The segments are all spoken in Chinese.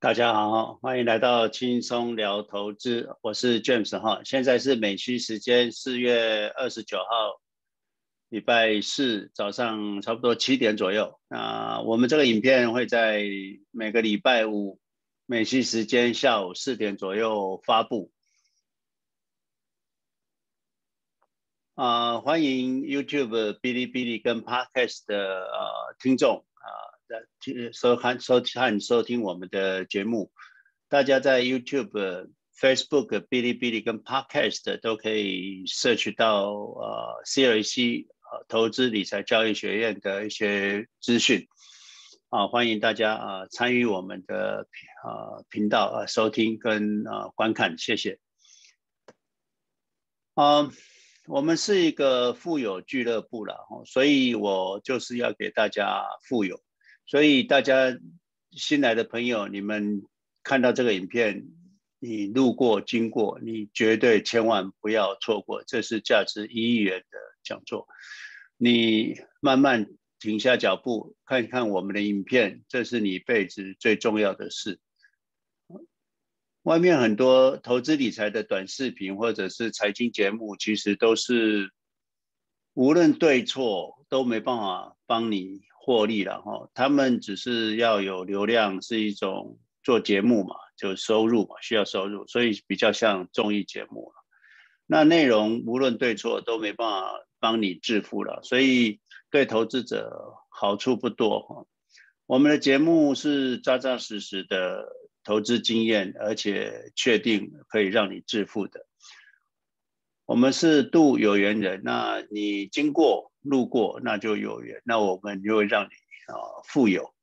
大家好，欢迎来到轻松聊投资，我是 James 哈。现在是美西时间四月二十九号，礼拜四早上差不多七点左右。那我们这个影片会在每个礼拜五美西时间下午四点左右发布。啊，欢迎 YouTube、哔哩哔哩跟 Podcast 的呃听众。听收看、收看、收听我们的节目，大家在 YouTube、Facebook、哔哩哔哩跟 Podcast 都可以摄取到呃 CLC 呃投资理财教育学院的一些资讯啊，欢迎大家啊参与我们的啊频道啊收听跟啊观看，谢谢。啊，我们是一个富有俱乐部了，所以我就是要给大家富有。所以大家新来的朋友，你们看到这个影片，你路过经过，你绝对千万不要错过，这是价值一亿元的讲座。你慢慢停下脚步，看一看我们的影片，这是你一辈子最重要的事。外面很多投资理财的短视频或者是财经节目，其实都是无论对错都没办法帮你。获利了哈，他们只是要有流量，是一种做节目嘛，就收入嘛，需要收入，所以比较像综艺节目了。那内容无论对错都没办法帮你致富了，所以对投资者好处不多哈。我们的节目是扎扎实实的投资经验，而且确定可以让你致富的。我们是度有缘人，那你经过。路过那就有缘，那我们就会让你啊富有。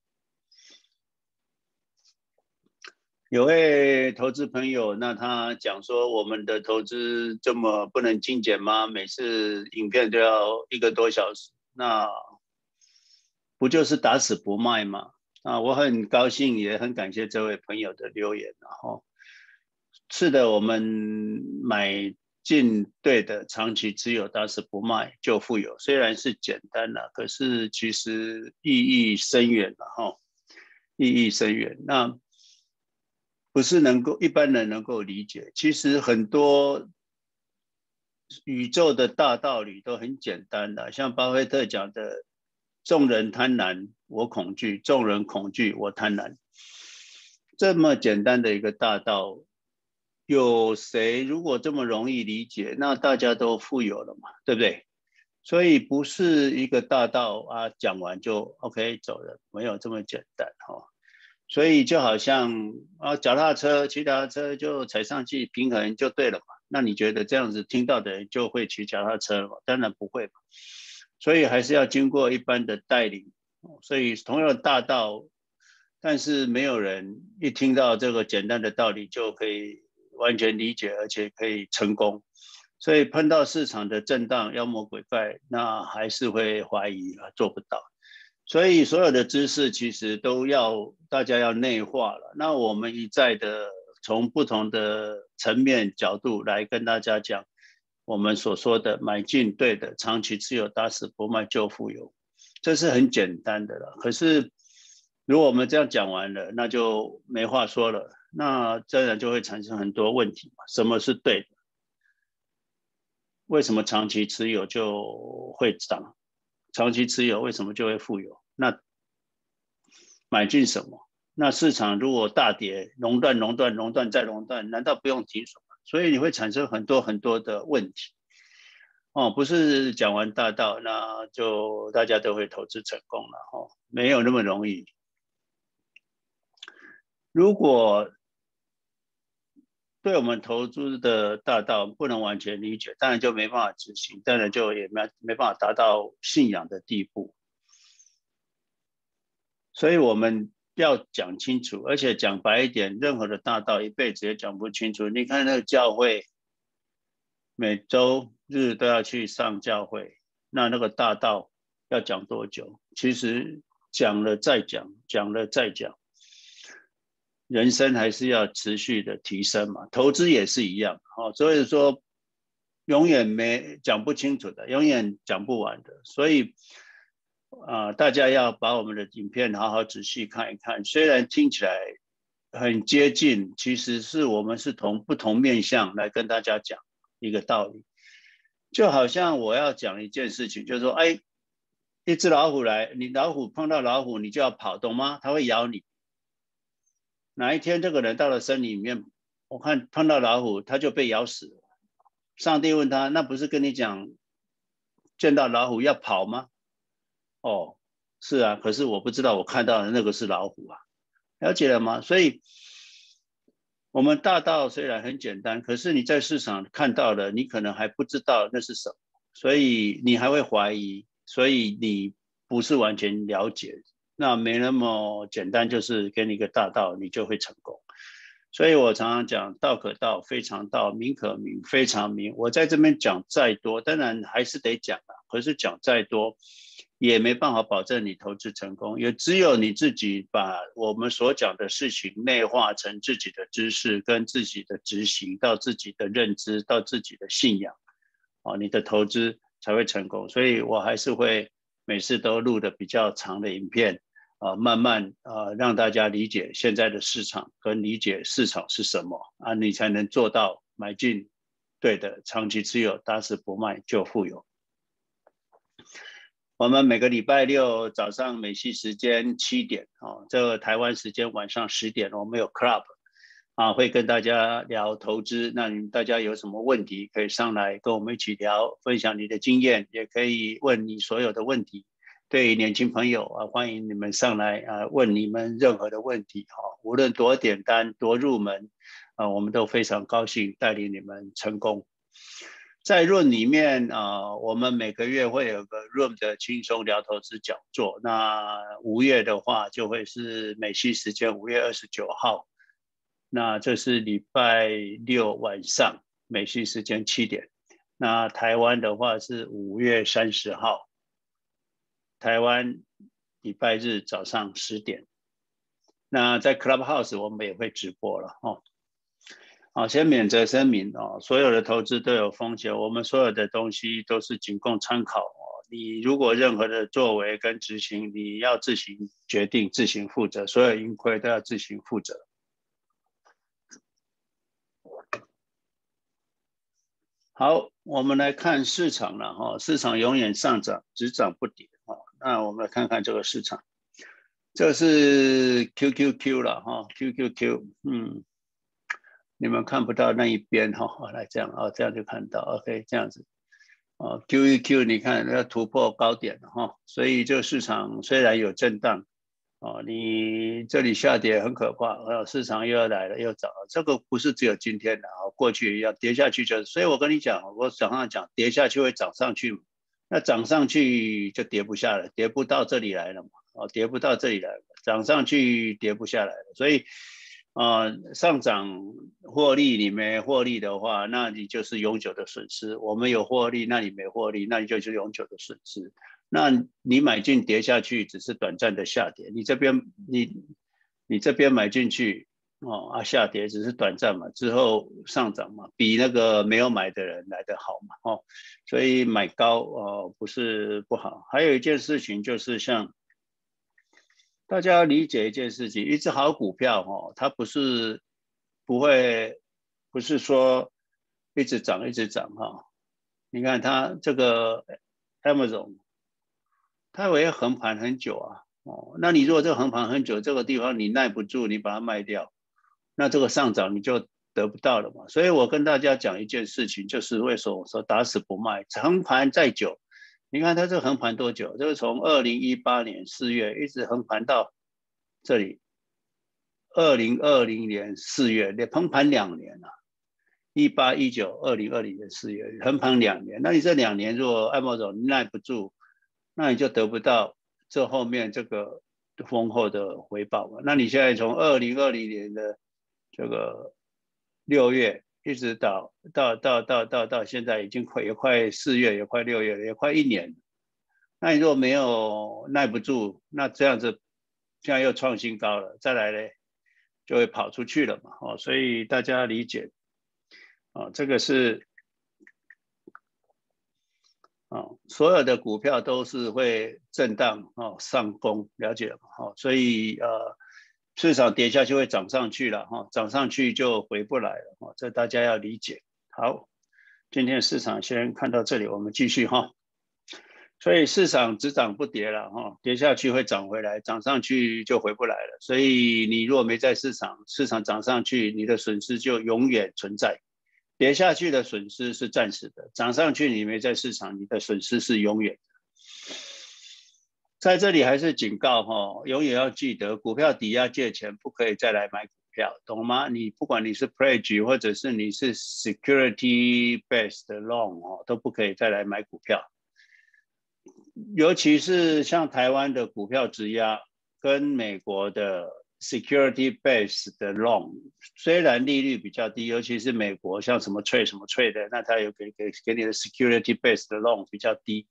有位投资朋友，那他讲说，我们的投资这么不能精简吗？每次影片都要一个多小时，那不就是打死不卖吗？啊，我很高兴，也很感谢这位朋友的留言。然后，是的，我们买。进对的，长期持有，但是不卖就富有。虽然是简单了，可是其实意义深远了哈，意义深远。那不是能够一般人能够理解。其实很多宇宙的大道理都很简单的，像巴菲特讲的：“众人贪婪，我恐惧；众人恐惧，我贪婪。”这么简单的一个大道。有谁如果这么容易理解，那大家都富有了嘛，对不对？所以不是一个大道啊，讲完就 OK 走了，没有这么简单哈。所以就好像啊，脚踏车骑脚踏车就踩上去平衡就对了嘛。那你觉得这样子听到的人就会骑脚踏车了吗？当然不会嘛。所以还是要经过一般的带领。所以同样的大道，但是没有人一听到这个简单的道理就可以。完全理解，而且可以成功，所以碰到市场的震荡、妖魔鬼怪，那还是会怀疑啊，做不到。所以所有的知识其实都要大家要内化了。那我们一再的从不同的层面角度来跟大家讲，我们所说的买进对的，长期持有打死不卖就富有，这是很简单的了。可是如果我们这样讲完了，那就没话说了。那自然就会产生很多问题嘛？什么是对的？为什么长期持有就会涨？长期持有为什么就会富有？那买进什么？那市场如果大跌，熔断、熔断、熔断再熔断，难道不用停损吗？所以你会产生很多很多的问题。哦，不是讲完大道，那就大家都会投资成功了哦，没有那么容易。如果对我们投资的大道不能完全理解，当然就没办法执行，当然就也没没办法达到信仰的地步。所以我们要讲清楚，而且讲白一点，任何的大道一辈子也讲不清楚。你看那个教会，每周日都要去上教会，那那个大道要讲多久？其实讲了再讲，讲了再讲。人生还是要持续的提升嘛，投资也是一样，哦，所以说永远没讲不清楚的，永远讲不完的，所以啊，大家要把我们的影片好好仔细看一看。虽然听起来很接近，其实是我们是从不同面向来跟大家讲一个道理，就好像我要讲一件事情，就是说，哎，一只老虎来，你老虎碰到老虎，你就要跑，懂吗？它会咬你。哪一天这个人到了森林里面，我看碰到老虎，他就被咬死了。上帝问他，那不是跟你讲，见到老虎要跑吗？哦，是啊，可是我不知道，我看到的那个是老虎啊。了解了吗？所以，我们大道虽然很简单，可是你在市场看到的，你可能还不知道那是什么，所以你还会怀疑，所以你不是完全了解。那没那么简单，就是给你一个大道，你就会成功。所以我常常讲，道可道，非常道；名可名，非常名。我在这边讲再多，当然还是得讲啊。可是讲再多。也没办法保证你投资成功，也只有你自己把我们所讲的事情内化成自己的知识，跟自己的执行，到自己的认知，到自己的信仰，啊，你的投资才会成功。所以我还是会每次都录的比较长的影片，啊，慢慢啊让大家理解现在的市场，跟理解市场是什么啊，你才能做到买进对的，长期持有，打死不卖就富有。我们每个礼拜六早上美西时间七点哦，这个台湾时间晚上十点，我们有 club 啊，会跟大家聊投资。那你大家有什么问题，可以上来跟我们一起聊，分享你的经验，也可以问你所有的问题。对年轻朋友啊，欢迎你们上来啊，问你们任何的问题哈，无论多简单多入门啊，我们都非常高兴带领你们成功。在 Room 里面啊，我们每个月会有个 Room 的轻松聊投资讲座。那五月的话，就会是美西时间五月二十九号，那这是礼拜六晚上美西时间七点。那台湾的话是五月三十号，台湾礼拜日早上十点。那在 Clubhouse 我们也会直播了哦。好，先免责声明哦，所有的投资都有风险，我们所有的东西都是仅供参考哦。你如果任何的作为跟执行，你要自行决定、自行负责，所有盈亏都要自行负责。好，我们来看市场了哈，市场永远上涨，只涨不跌哈。那我们来看看这个市场，这是 QQQ 了哈，QQQ，嗯。你们看不到那一边哈，来这样啊，这样就看到，OK，这样子，哦，Q E Q，你看要突破高点了哈，所以这个市场虽然有震荡，哦，你这里下跌很可怕，哦，市场又要来了，又涨了，这个不是只有今天的啊，过去要跌下去就，所以我跟你讲，我早上讲跌下去会涨上去，那涨上去就跌不下来，跌不到这里来了嘛，哦，跌不到这里来了，涨上去跌不下来了，所以。啊，上涨获利，你没获利的话，那你就是永久的损失。我们有获利，那你没获利，那你就是永久的损失。那你买进跌下去，只是短暂的下跌。你这边你你这边买进去哦啊下跌只是短暂嘛，之后上涨嘛，比那个没有买的人来的好嘛哦。所以买高哦不是不好。还有一件事情就是像。大家理解一件事情，一只好股票哦，它不是不会，不是说一直涨一直涨哈。你看它这个 Amazon，它会横盘很久啊。哦，那你如果这个横盘很久，这个地方你耐不住，你把它卖掉，那这个上涨你就得不到了嘛。所以我跟大家讲一件事情，就是为什么我说打死不卖，横盘再久。你看它这横盘多久？就是从二零一八年四月一直横盘到这里，二零二零年四月，连横盘两年了。一八一九二零二零年四月横盘两年，那你这两年如果 Amazon 耐不住，那你就得不到这后面这个丰厚的回报嘛。那你现在从二零二零年的这个六月。一直到到到到到到现在已经快也快四月也快六月了也快一年，那你如果没有耐不住，那这样子现在又创新高了，再来嘞就会跑出去了嘛，哦，所以大家理解，啊，这个是，啊，所有的股票都是会震荡哦上攻，了解吗？哦，所以呃市场跌下去会涨上去了哈，涨上去就回不来了哈，这大家要理解。好，今天市场先看到这里，我们继续哈。所以市场只涨不跌了哈，跌下去会涨回来，涨上去就回不来了。所以你如果没在市场，市场涨上去，你的损失就永远存在；跌下去的损失是暂时的，涨上去你没在市场，你的损失是永远的。在这里还是警告哈，永远要记得，股票抵押借钱不可以再来买股票，懂吗？你不管你是 pledge 或者是你是 security based loan 哦，都不可以再来买股票。尤其是像台湾的股票质押跟美国的 security base 的 loan，虽然利率比较低，尤其是美国像什么翠什么翠的，那它有给给给你的 security base 的 loan 比较低，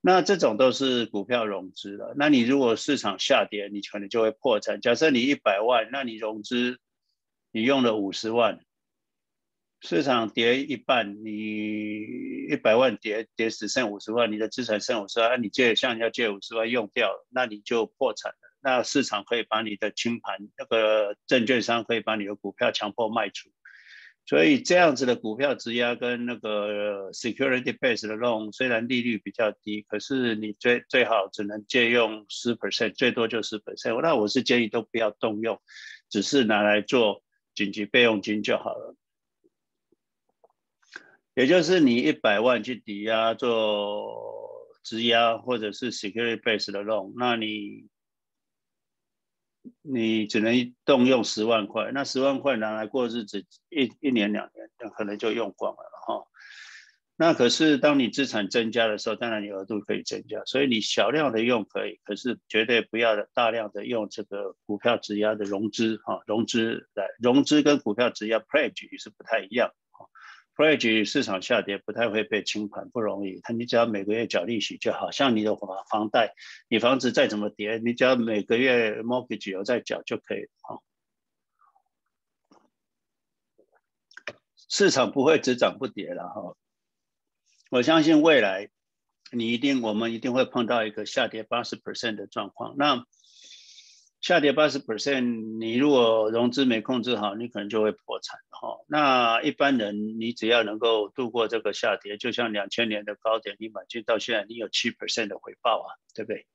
那这种都是股票融资了。那你如果市场下跌，你可能就会破产。假设你一百万，那你融资你用了五十万。市场跌一半，你一百万跌跌只剩五十万，你的资产剩五十万，你借向人家借五十万用掉了，那你就破产。那市场可以把你的清盘，那个证券商可以把你的股票强迫卖出。所以这样子的股票质押跟那个 security base 的 loan，虽然利率比较低，可是你最最好只能借用十 percent，最多就十 percent。那我是建议都不要动用，只是拿来做紧急备用金就好了。也就是你一百万去抵押做质押或者是 security base 的 loan，那你你只能动用十万块，那十万块拿来过日子一一年两年，那可能就用光了哈。那可是当你资产增加的时候，当然你额度可以增加，所以你小量的用可以，可是绝对不要大量的用这个股票质押的融资哈，融资来融资跟股票质押 pledge 是不太一样。Pledge 市场下跌不太会被清盘，不容易。他你只要每个月缴利息就好，像你的房房贷，你房子再怎么跌，你只要每个月 mortgage 有在缴就可以了哈。市场不会只涨不跌了哈。我相信未来你一定，我们一定会碰到一个下跌八十 percent 的状况。那下跌八十 percent，你如果融资没控制好，你可能就会破产哈。那一般人，你只要能够度过这个下跌，就像两千年的高点，你买进到现在，你有七 percent 的回报啊，对不对？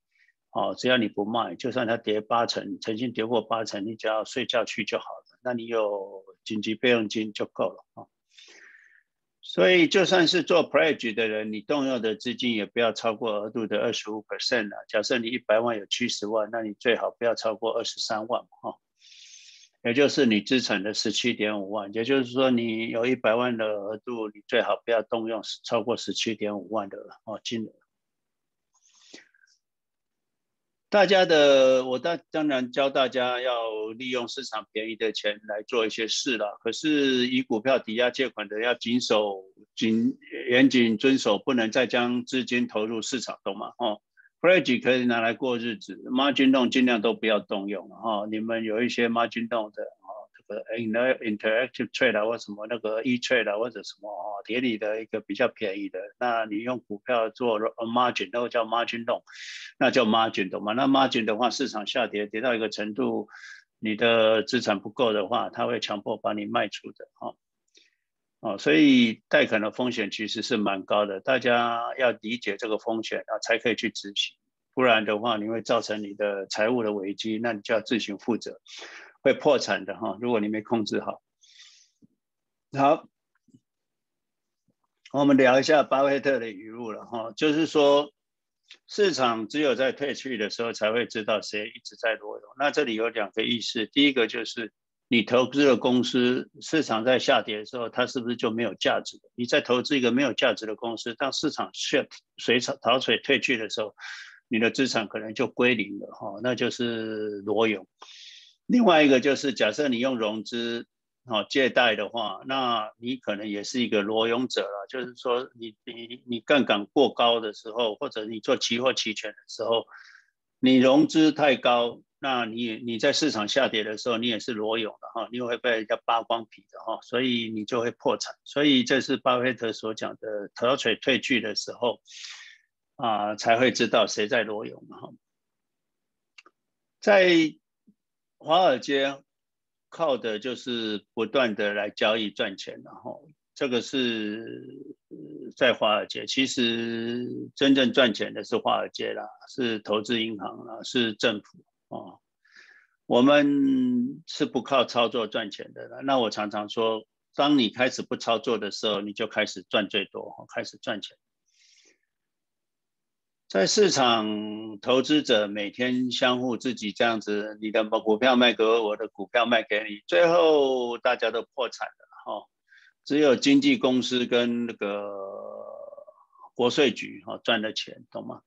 哦，只要你不卖，就算它跌八成，曾经跌过八成，你只要睡觉去就好了，那你有紧急备用金就够了啊。所以，就算是做 pledge 的人，你动用的资金也不要超过额度的二十五 percent 啊。假设你一百万有七十万，那你最好不要超过二十三万哈，也就是你资产的十七点五万。也就是说，你有一百万的额度，你最好不要动用超过十七点五万的哦金额。大家的，我当当然教大家要利用市场便宜的钱来做一些事了。可是以股票抵押借款的，要谨守、谨严谨遵守，不能再将资金投入市场，懂吗？哦 p r e d g e 可以拿来过日子，margin 动尽量都不要动用了哈。你们有一些 margin 动的。呃，interactive trade 啊，或什么那个 e trade 啊，或者什么哦，叠里的一个比较便宜的，那你用股票做 margin，那个叫 margin loan，那叫 margin 懂吗？那 margin 的话，市场下跌跌到一个程度，你的资产不够的话，它会强迫把你卖出的哈。哦，所以贷款的风险其实是蛮高的，大家要理解这个风险啊，才可以去执行，不然的话，你会造成你的财务的危机，那你就要自行负责。会破产的哈，如果你没控制好。好，我们聊一下巴菲特的语录了哈，就是说市场只有在退去的时候才会知道谁一直在裸泳。那这里有两个意思，第一个就是你投资的公司市场在下跌的时候，它是不是就没有价值你在投资一个没有价值的公司，当市场血水草潮水退去的时候，你的资产可能就归零了哈，那就是裸泳。另外一个就是，假设你用融资哦借贷的话，那你可能也是一个裸泳者了。就是说，你你你杠杆过高的时候，或者你做期货期权的时候，你融资太高，那你你在市场下跌的时候，你也是裸泳的哈，你会被人家扒光皮的哈，所以你就会破产。所以这是巴菲特所讲的，潮水退去的时候啊，才会知道谁在裸泳哈，在。华尔街靠的就是不断的来交易赚钱，然后这个是在华尔街。其实真正赚钱的是华尔街啦，是投资银行啦，是政府啊。我们是不靠操作赚钱的啦。那我常常说，当你开始不操作的时候，你就开始赚最多，开始赚钱。在市场，投资者每天相互自己这样子，你的股票卖给我，我的股票卖给你，最后大家都破产了哈。只有经纪公司跟那个国税局哈赚了钱，懂吗？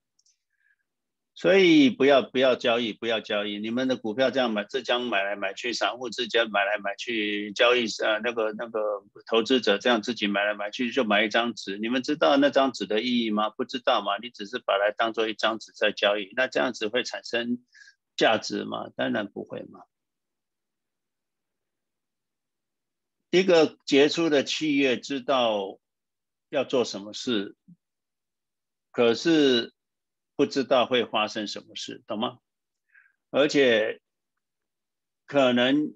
所以不要不要交易，不要交易。你们的股票这样买，浙江买来买去，散户之间买来买去，交易呃那个那个投资者这样自己买来买去，就买一张纸。你们知道那张纸的意义吗？不知道吗？你只是把它当做一张纸在交易，那这样子会产生价值吗？当然不会嘛。一个杰出的企业知道要做什么事，可是。不知道会发生什么事，懂吗？而且可能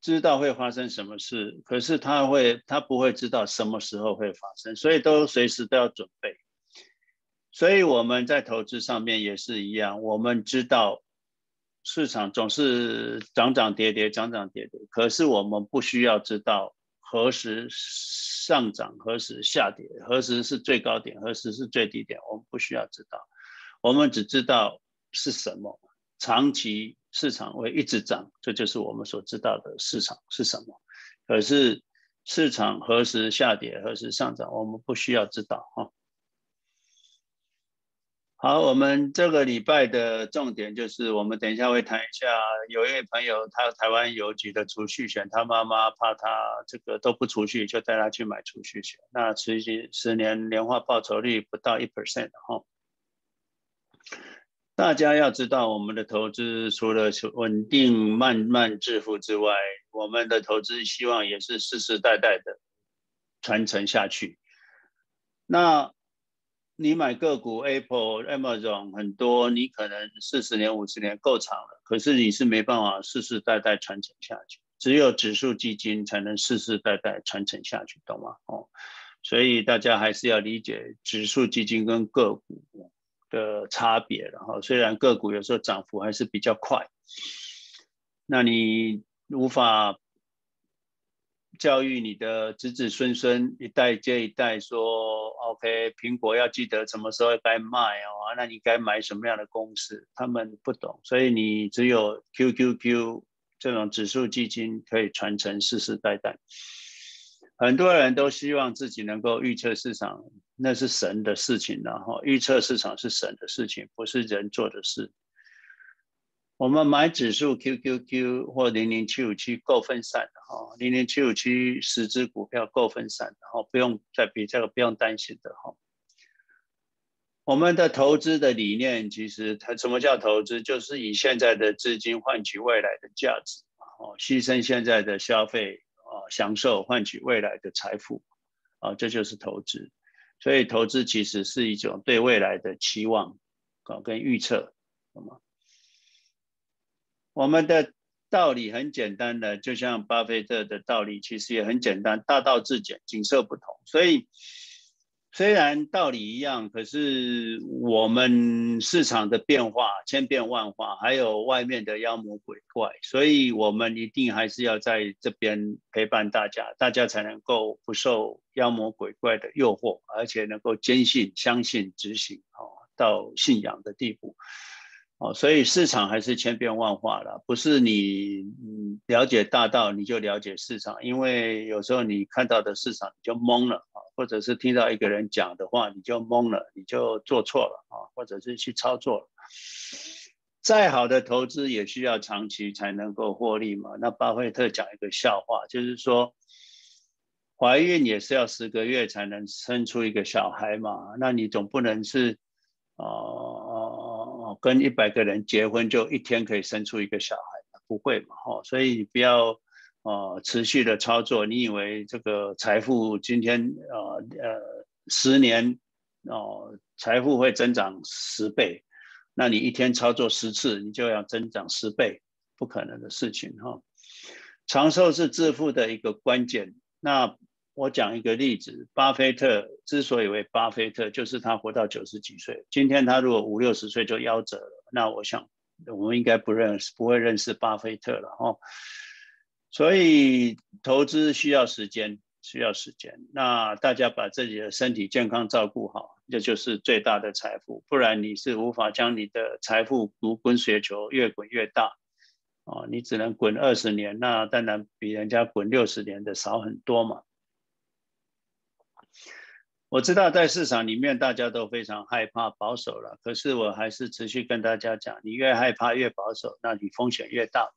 知道会发生什么事，可是他会，他不会知道什么时候会发生，所以都随时都要准备。所以我们在投资上面也是一样，我们知道市场总是涨涨跌跌，涨涨跌跌，可是我们不需要知道何时上涨，何时下跌，何时是最高点，何时是最低点，我们不需要知道。我们只知道是什么，长期市场会一直涨，这就是我们所知道的市场是什么。可是市场何时下跌，何时上涨，我们不需要知道哈。好，我们这个礼拜的重点就是，我们等一下会谈一下，有一位朋友他台湾邮局的储蓄险，他妈妈怕他这个都不储蓄，就带他去买储蓄险，那持续十年年化报酬率不到一 percent 哈。大家要知道，我们的投资除了稳定慢慢致富之外，我们的投资希望也是世世代代的传承下去。那你买个股，Apple、Amazon 很多，你可能四十年、五十年够长了，可是你是没办法世世代代传承下去。只有指数基金才能世世代代传承下去，懂吗？哦，所以大家还是要理解指数基金跟个股。的差别，然后虽然个股有时候涨幅还是比较快，那你无法教育你的子子孙孙一代接一代说，OK，苹果要记得什么时候该卖哦，那你该买什么样的公司？他们不懂，所以你只有 QQQ 这种指数基金可以传承世世代代。很多人都希望自己能够预测市场，那是神的事情，然后预测市场是神的事情，不是人做的事。我们买指数 QQQ 或零零七五七够分散的哈，零零七五七十只股票够分散的哈，不用再比这个不用担心的哈。我们的投资的理念其实它什么叫投资？就是以现在的资金换取未来的价值，哦，牺牲现在的消费。啊，享受换取未来的财富，啊，这就是投资。所以投资其实是一种对未来的期望，啊，跟预测，懂吗？我们的道理很简单的，就像巴菲特的道理，其实也很简单，大道至简，景色不同。所以。虽然道理一样，可是我们市场的变化千变万化，还有外面的妖魔鬼怪，所以我们一定还是要在这边陪伴大家，大家才能够不受妖魔鬼怪的诱惑，而且能够坚信、相信、执行，哦，到信仰的地步。哦，所以市场还是千变万化了，不是你了解大道你就了解市场，因为有时候你看到的市场你就懵了啊，或者是听到一个人讲的话你就懵了，你就做错了啊，或者是去操作了。再好的投资也需要长期才能够获利嘛。那巴菲特讲一个笑话，就是说怀孕也是要十个月才能生出一个小孩嘛，那你总不能是跟一百个人结婚就一天可以生出一个小孩，不会嘛？哈，所以你不要呃持续的操作。你以为这个财富今天呃呃十年哦财富会增长十倍，那你一天操作十次，你就要增长十倍不可能的事情哈。长寿是致富的一个关键。那我讲一个例子，巴菲特之所以为巴菲特，就是他活到九十几岁。今天他如果五六十岁就夭折了，那我想我们应该不认识，不会认识巴菲特了哈。所以投资需要时间，需要时间。那大家把自己的身体健康照顾好，这就是最大的财富。不然你是无法将你的财富如滚雪球，越滚越大。哦，你只能滚二十年，那当然比人家滚六十年的少很多嘛。我知道在市场里面大家都非常害怕保守了，可是我还是持续跟大家讲，你越害怕越保守，那你风险越大。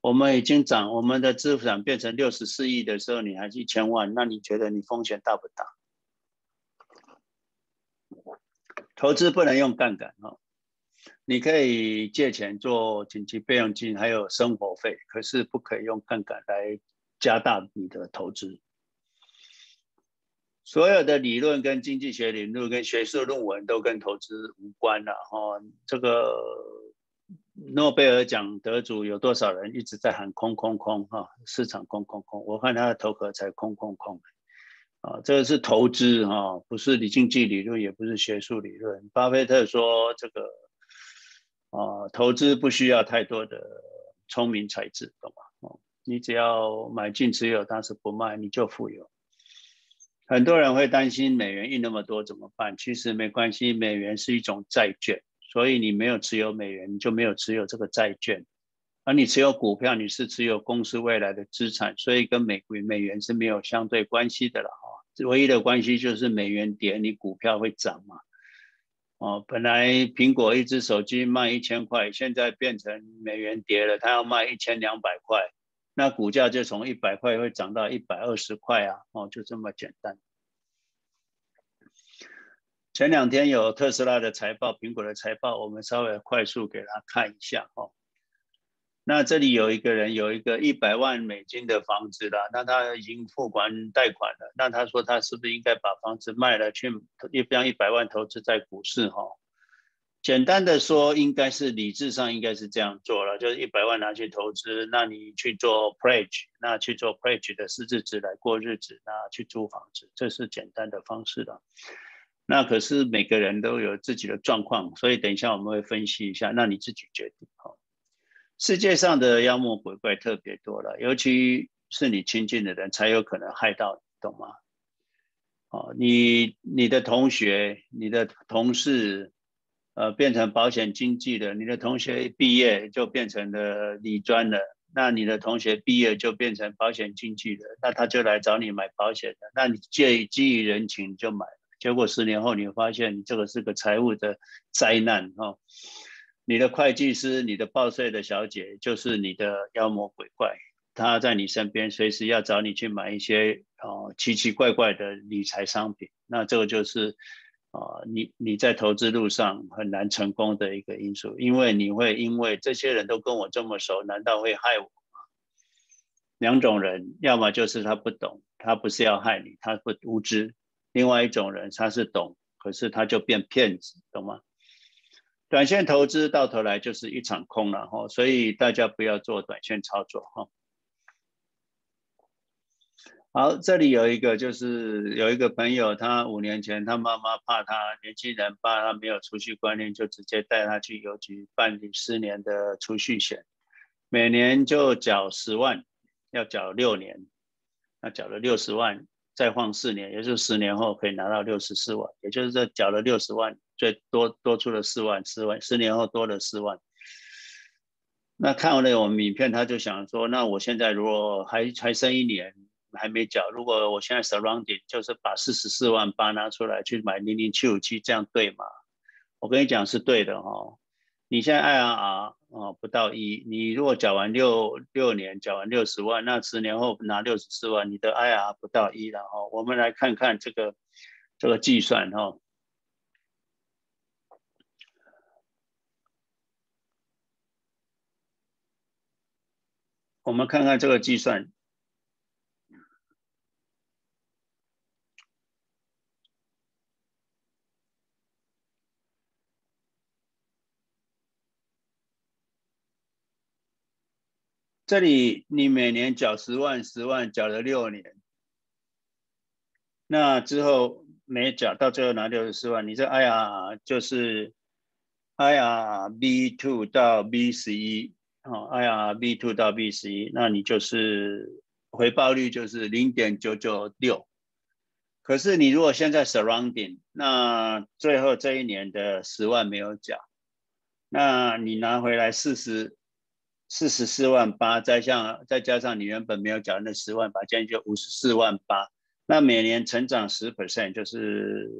我们已经涨，我们的资产变成六十四亿的时候，你还是一千万，那你觉得你风险大不大？投资不能用杠杆哦。你可以借钱做紧急备用金，还有生活费，可是不可以用杠杆来加大你的投资。所有的理论跟经济学理论跟学术论文都跟投资无关了哈。这个诺贝尔奖得主有多少人一直在喊空空空哈？市场空空空，我看他的头壳才空空空啊！这个是投资哈，不是理经济理论，也不是学术理论。巴菲特说这个。啊，投资不需要太多的聪明才智，懂吗？哦，你只要买进持有，但是不卖，你就富有。很多人会担心美元印那么多怎么办？其实没关系，美元是一种债券，所以你没有持有美元，你就没有持有这个债券。而你持有股票，你是持有公司未来的资产，所以跟美国美元是没有相对关系的了哈。唯一的关系就是美元跌，你股票会涨嘛。哦，本来苹果一只手机卖一千块，现在变成美元跌了，它要卖一千两百块，那股价就从一百块会涨到一百二十块啊！哦，就这么简单。前两天有特斯拉的财报，苹果的财报，我们稍微快速给他看一下哦。那这里有一个人有一个一百万美金的房子了，那他已经付完贷款了，那他说他是不是应该把房子卖了去一将一百万投资在股市？哈，简单的说，应该是理智上应该是这样做了，就是一百万拿去投资，那你去做 pledge，那去做 pledge 的私自值来过日子，那去租房子，这是简单的方式了。那可是每个人都有自己的状况，所以等一下我们会分析一下，那你自己决定哈。世界上的妖魔鬼怪特别多了，尤其是你亲近的人才有可能害到你，懂吗？哦，你你的同学、你的同事，呃，变成保险经纪的；你的同学毕业就变成了理专的，那你的同学毕业就变成保险经纪的，那他就来找你买保险的，那你借基于人情就买，结果十年后你发现你这个是个财务的灾难，哈。你的会计师、你的报税的小姐，就是你的妖魔鬼怪，他在你身边，随时要找你去买一些哦奇奇怪怪的理财商品。那这个就是啊，你你在投资路上很难成功的一个因素，因为你会因为这些人都跟我这么熟，难道会害我吗？两种人，要么就是他不懂，他不是要害你，他不无知；另外一种人，他是懂，可是他就变骗子，懂吗？短线投资到头来就是一场空了哈，所以大家不要做短线操作哈。好，这里有一个就是有一个朋友，他五年前他妈妈怕他年轻人怕他没有储蓄观念，就直接带他去邮局办理十年的储蓄险，每年就缴十万，要缴六年，那缴了六十万，再放四年，也就是十年后可以拿到六十四万，也就是说缴了六十万。最多多出了四万，四万十年后多了四万。那看完了我们影片，他就想说：那我现在如果还还剩一年还没缴，如果我现在 surrounding 就是把四十四万八拿出来去买零零七五七，这样对吗？我跟你讲是对的哈。你现在 IRR 啊不到一，你如果缴完六六年，缴完六十万，那十年后拿六十四万，你的 IRR 不到一了哈。我们来看看这个这个计算哈。我们看看这个计算，这里你每年缴十万十万，缴了六年，那之后没缴，到最后拿六十四万，你这哎呀就是 IRB two 到 B 十一，哦，IRB two 到 B 十一，那你就是回报率就是零点九九六。可是你如果现在 surrounding，那最后这一年的十万没有缴，那你拿回来四十四十四万八，再像再加上你原本没有缴那十万八，这样就五十四万八。那每年成长十 percent，就是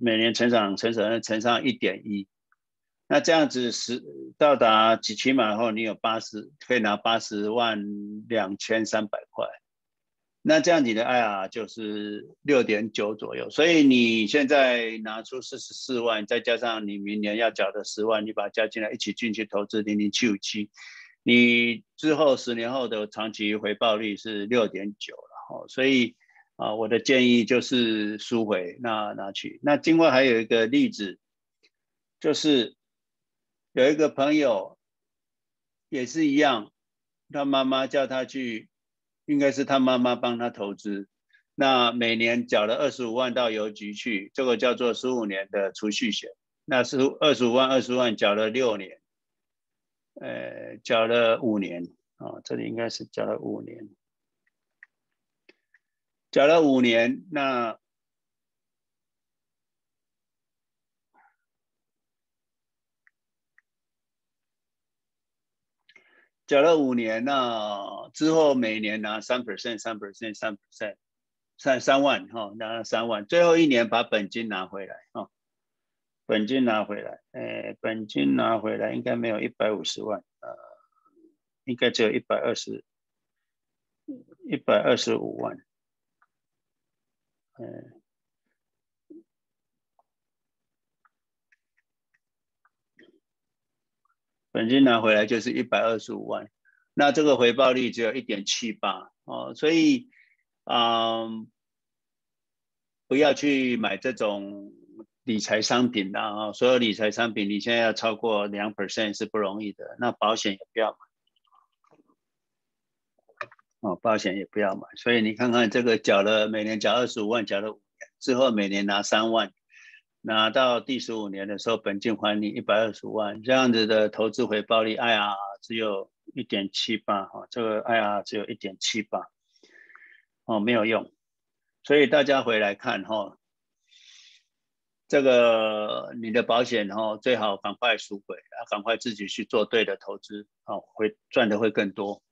每年成长成长乘上一点一，那这样子十到达几期满后，你有八十可以拿八十万两千三百块。那这样你的 IR 就是六点九左右，所以你现在拿出四十四万，再加上你明年要缴的十万，你把它加进来一起进去投资零零七五七，你之后十年后的长期回报率是六点九了哈。所以啊，我的建议就是赎回那拿去。那另外还有一个例子，就是有一个朋友也是一样，他妈妈叫他去。应该是他妈妈帮他投资，那每年缴了二十五万到邮局去，这个叫做十五年的储蓄险。那是二十五万，二十万缴了六年，呃，缴了五年啊，这里应该是缴了五年，缴了五年，那。缴了五年，那之后每年拿三 percent、三 percent、三 percent，三三万哈，拿了三万，最后一年把本金拿回来哈，本金拿回来，诶，本金拿回来应该没有一百五十万，呃，应该只有一百二十，一百二十五万，嗯。本金拿回来就是一百二十五万，那这个回报率只有一点七八哦，所以，嗯，不要去买这种理财商品的啊！所有理财商品你现在要超过两 percent 是不容易的，那保险也不要买，哦，保险也不要买。所以你看看这个缴了每年缴二十五万，缴了五年之后每年拿三万。拿到第十五年的时候，本金还你一百二十万，这样子的投资回报率 IR 只有一点七八哈，这个 IR 只有一点七八，哦，没有用，所以大家回来看哈，这个你的保险哦，最好赶快赎回，啊，赶快自己去做对的投资，哦，会赚的会更多。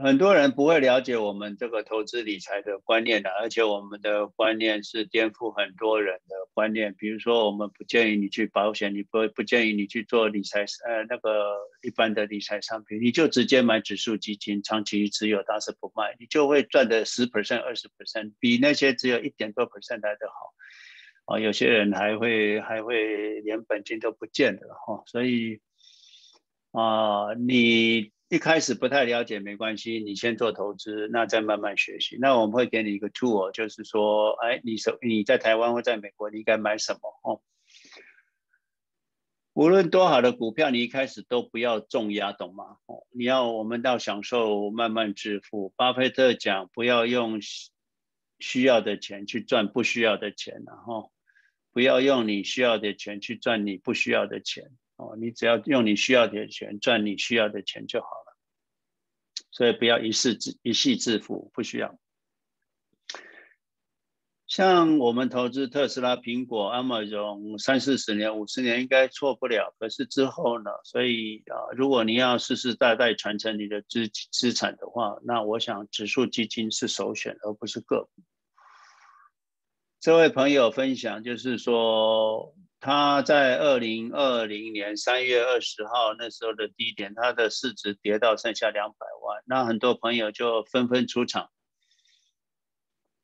很多人不会了解我们这个投资理财的观念的，而且我们的观念是颠覆很多人的观念。比如说，我们不建议你去保险，你不不建议你去做理财，呃，那个一般的理财商品，你就直接买指数基金，长期持有，但是不卖，你就会赚的十 percent、二十 percent，比那些只有一点多 percent 来的好。啊，有些人还会还会连本金都不见的哈，所以啊，你。一开始不太了解没关系，你先做投资，那再慢慢学习。那我们会给你一个 tool，就是说，哎，你手你在台湾或在美国，你应该买什么？哦，无论多好的股票，你一开始都不要重压，懂吗？哦，你要我们到享受慢慢致富。巴菲特讲，不要用需要的钱去赚不需要的钱，然后不要用你需要的钱去赚你不需要的钱。哦，你只要用你需要的钱赚你需要的钱就好了，所以不要一世致一夕致富，不需要。像我们投资特斯拉、苹果、Amazon 三四十年、五十年应该错不了。可是之后呢？所以啊，如果你要世世代代传承你的资资产的话，那我想指数基金是首选，而不是个股。这位朋友分享就是说。他在二零二零年三月二十号那时候的低点，他的市值跌到剩下两百万，那很多朋友就纷纷出场，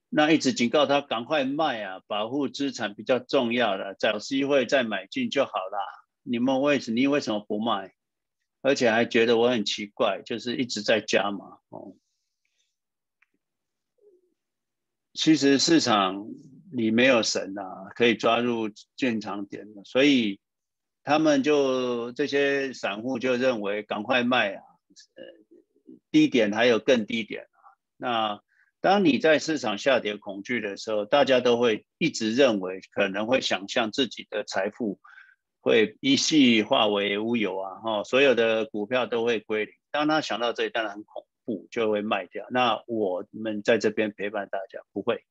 那一直警告他赶快卖啊，保护资产比较重要的，找机会再买进就好了。你们为什你为什么不卖？而且还觉得我很奇怪，就是一直在加码哦。其实市场。你没有神啊，可以抓入建仓点的，所以他们就这些散户就认为赶快卖啊，呃，低点还有更低点啊。那当你在市场下跌恐惧的时候，大家都会一直认为可能会想象自己的财富会一系化为乌有啊，哈，所有的股票都会归零。当他想到这里，当然很恐怖，就会卖掉。那我们在这边陪伴大家，不会。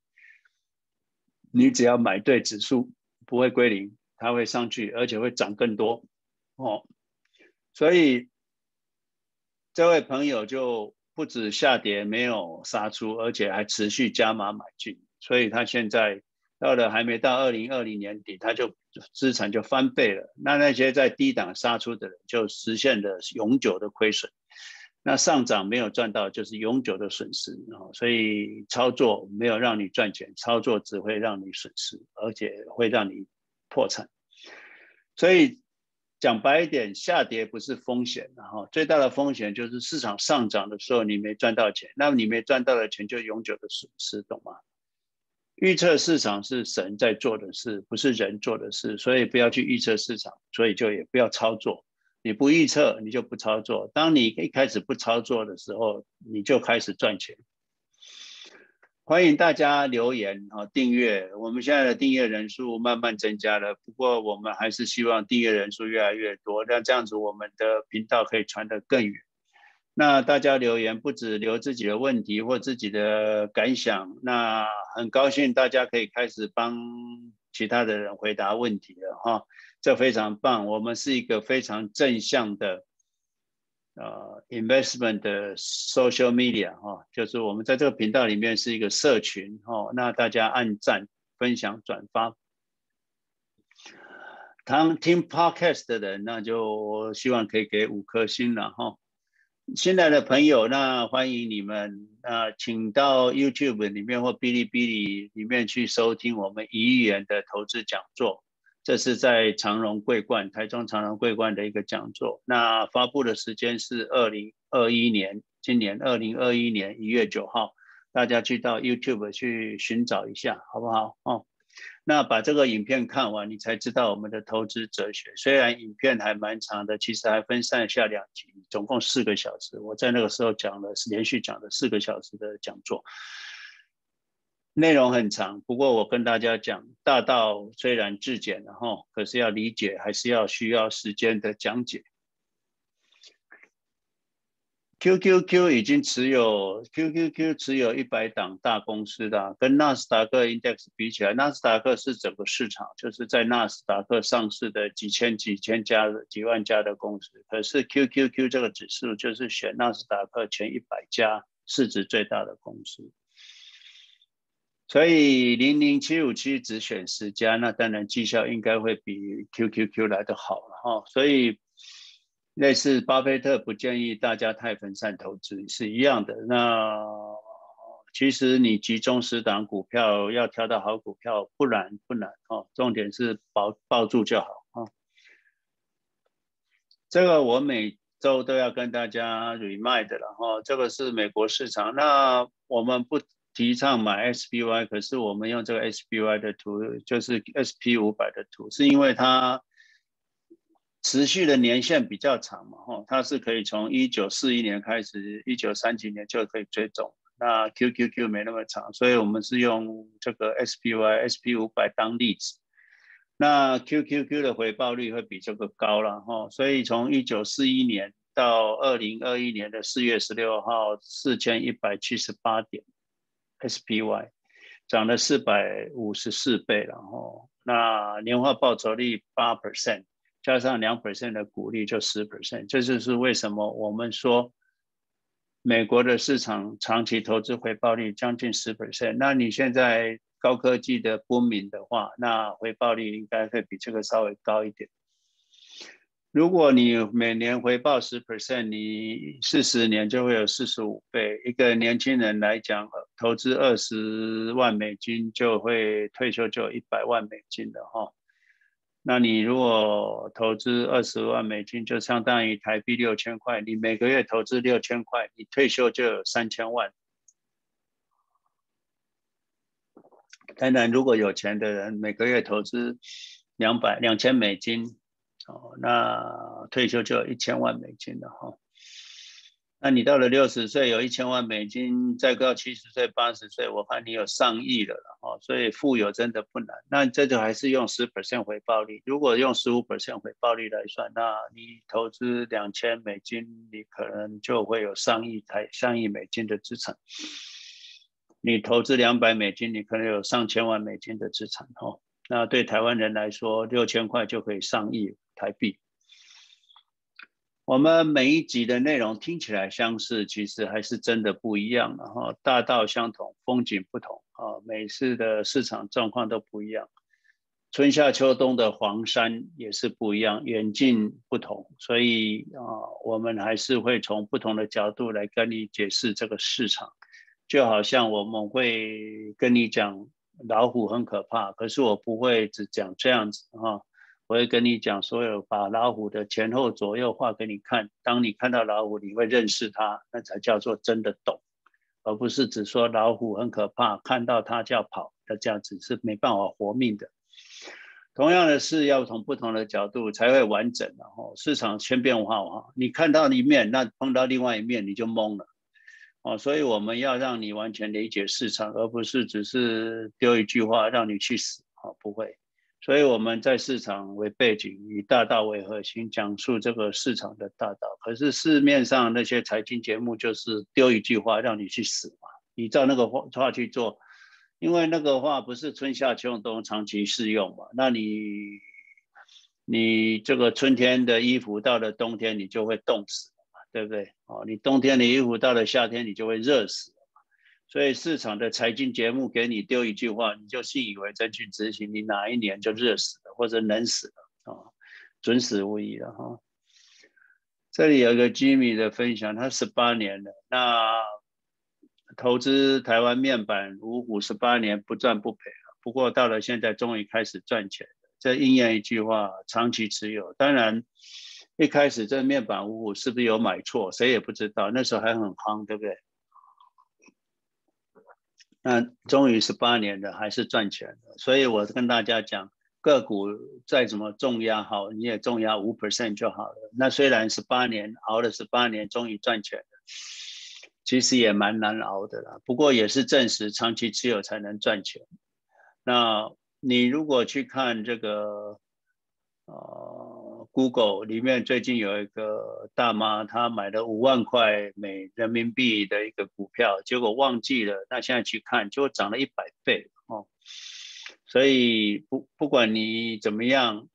你只要买对指数，不会归零，它会上去，而且会涨更多哦。所以这位朋友就不止下跌没有杀出，而且还持续加码买进，所以他现在到了还没到二零二零年底，他就资产就翻倍了。那那些在低档杀出的人，就实现了永久的亏损。那上涨没有赚到，就是永久的损失啊！所以操作没有让你赚钱，操作只会让你损失，而且会让你破产。所以讲白一点，下跌不是风险，然后最大的风险就是市场上涨的时候你没赚到钱，那你没赚到的钱就永久的损失，懂吗？预测市场是神在做的事，不是人做的事，所以不要去预测市场，所以就也不要操作。你不预测，你就不操作。当你一开始不操作的时候，你就开始赚钱。欢迎大家留言啊，订阅。我们现在的订阅人数慢慢增加了，不过我们还是希望订阅人数越来越多，那这样子我们的频道可以传得更远。那大家留言不止留自己的问题或自己的感想，那很高兴大家可以开始帮其他的人回答问题了哈。这非常棒，我们是一个非常正向的呃 investment 的 social media 哈，就是我们在这个频道里面是一个社群哈，那大家按赞、分享、转发。当听 podcast 的人，那就希望可以给五颗星了哈。新来的朋友，那欢迎你们啊，请到 YouTube 里面或哔哩哔哩里面去收听我们一亿元的投资讲座。这是在长荣桂冠，台中长荣桂冠的一个讲座。那发布的时间是二零二一年，今年二零二一年一月九号，大家去到 YouTube 去寻找一下，好不好？哦，那把这个影片看完，你才知道我们的投资哲学。虽然影片还蛮长的，其实还分上下两集，总共四个小时。我在那个时候讲了，是连续讲了四个小时的讲座。内容很长，不过我跟大家讲，大道虽然至简然后，可是要理解还是要需要时间的讲解。QQQ 已经持有 QQQ 持有一百档大公司的，跟纳斯达克 Index 比起来，纳斯达克是整个市场，就是在纳斯达克上市的几千几千家的几万家的公司，可是 QQQ 这个指数就是选纳斯达克前一百家市值最大的公司。所以零零七五七只选十家，那当然绩效应该会比 QQQ 来的好哈。所以类似巴菲特不建议大家太分散投资是一样的。那其实你集中十档股票，要挑到好股票不难不难哦，重点是保抱住就好啊。这个我每周都要跟大家 remind 了哈，这个是美国市场，那我们不。提倡买 SPY，可是我们用这个 SPY 的图，就是 SP 五百的图，是因为它持续的年限比较长嘛，哈，它是可以从一九四一年开始，一九三几年就可以追踪。那 QQQ 没那么长，所以我们是用这个 SPY SP 五百当例子。那 QQQ 的回报率会比这个高了，哈，所以从一九四一年到二零二一年的四月十六号，四千一百七十八点。SPY 涨了四百五十四倍，然后那年化报酬率八 percent，加上两 percent 的股利就十 percent，这就是为什么我们说美国的市场长期投资回报率将近十 percent。那你现在高科技的不明的话，那回报率应该会比这个稍微高一点。如果你每年回报十 percent，你四十年就会有四十五倍。一个年轻人来讲，投资二十万美金就会退休就有一百万美金的哈。那你如果投资二十万美金，就相当于台币六千块。你每个月投资六千块，你退休就有三千万。当然，如果有钱的人每个月投资两百两千美金。哦，那退休就有一千万美金了哈。那你到了六十岁有一千万美金，再到七十岁、八十岁，我看你有上亿了了哈。所以富有真的不难。那这就还是用十 percent 回报率。如果用十五 percent 回报率来算，那你投资两千美金，你可能就会有上亿台、上亿美金的资产。你投资两百美金，你可能有上千万美金的资产哈。那对台湾人来说，六千块就可以上亿台币。我们每一集的内容听起来相似，其实还是真的不一样。然后大道相同，风景不同啊。每次的市场状况都不一样，春夏秋冬的黄山也是不一样，远近不同。所以啊，我们还是会从不同的角度来跟你解释这个市场。就好像我们会跟你讲老虎很可怕，可是我不会只讲这样子哈。我会跟你讲，所有把老虎的前后左右画给你看。当你看到老虎，你会认识它，那才叫做真的懂，而不是只说老虎很可怕，看到它就要跑，那这样子是没办法活命的。同样的事要从不同的角度才会完整。然后市场千变万化，你看到一面，那碰到另外一面你就懵了。哦，所以我们要让你完全理解市场，而不是只是丢一句话让你去死。哦，不会。所以我们在市场为背景，以大道为核心，讲述这个市场的大道。可是市面上那些财经节目就是丢一句话让你去死嘛，你照那个话话去做，因为那个话不是春夏秋冬长期适用嘛。那你你这个春天的衣服到了冬天你就会冻死嘛，对不对？哦，你冬天的衣服到了夏天你就会热死。所以市场的财经节目给你丢一句话，你就信以为真去执行，你哪一年就热死了或者冷死了啊，准死无疑了哈。这里有一个 Jimmy 的分享，他十八年了，那投资台湾面板五虎十八年不赚不赔了，不过到了现在终于开始赚钱了。这应验一句话，长期持有。当然一开始这面板五虎是不是有买错，谁也不知道，那时候还很夯，对不对？那终于是八年的，还是赚钱的。所以我跟大家讲，个股再怎么重压好，你也重压五 percent 就好了。那虽然是八年熬了十八年，终于赚钱了，其实也蛮难熬的啦。不过也是证实长期持有才能赚钱。那你如果去看这个，呃。Google 里面最近有一个大妈，她买了五万块美人民币的一个股票，结果忘记了。那现在去看，就涨了一百倍哦。所以不不管你怎么样，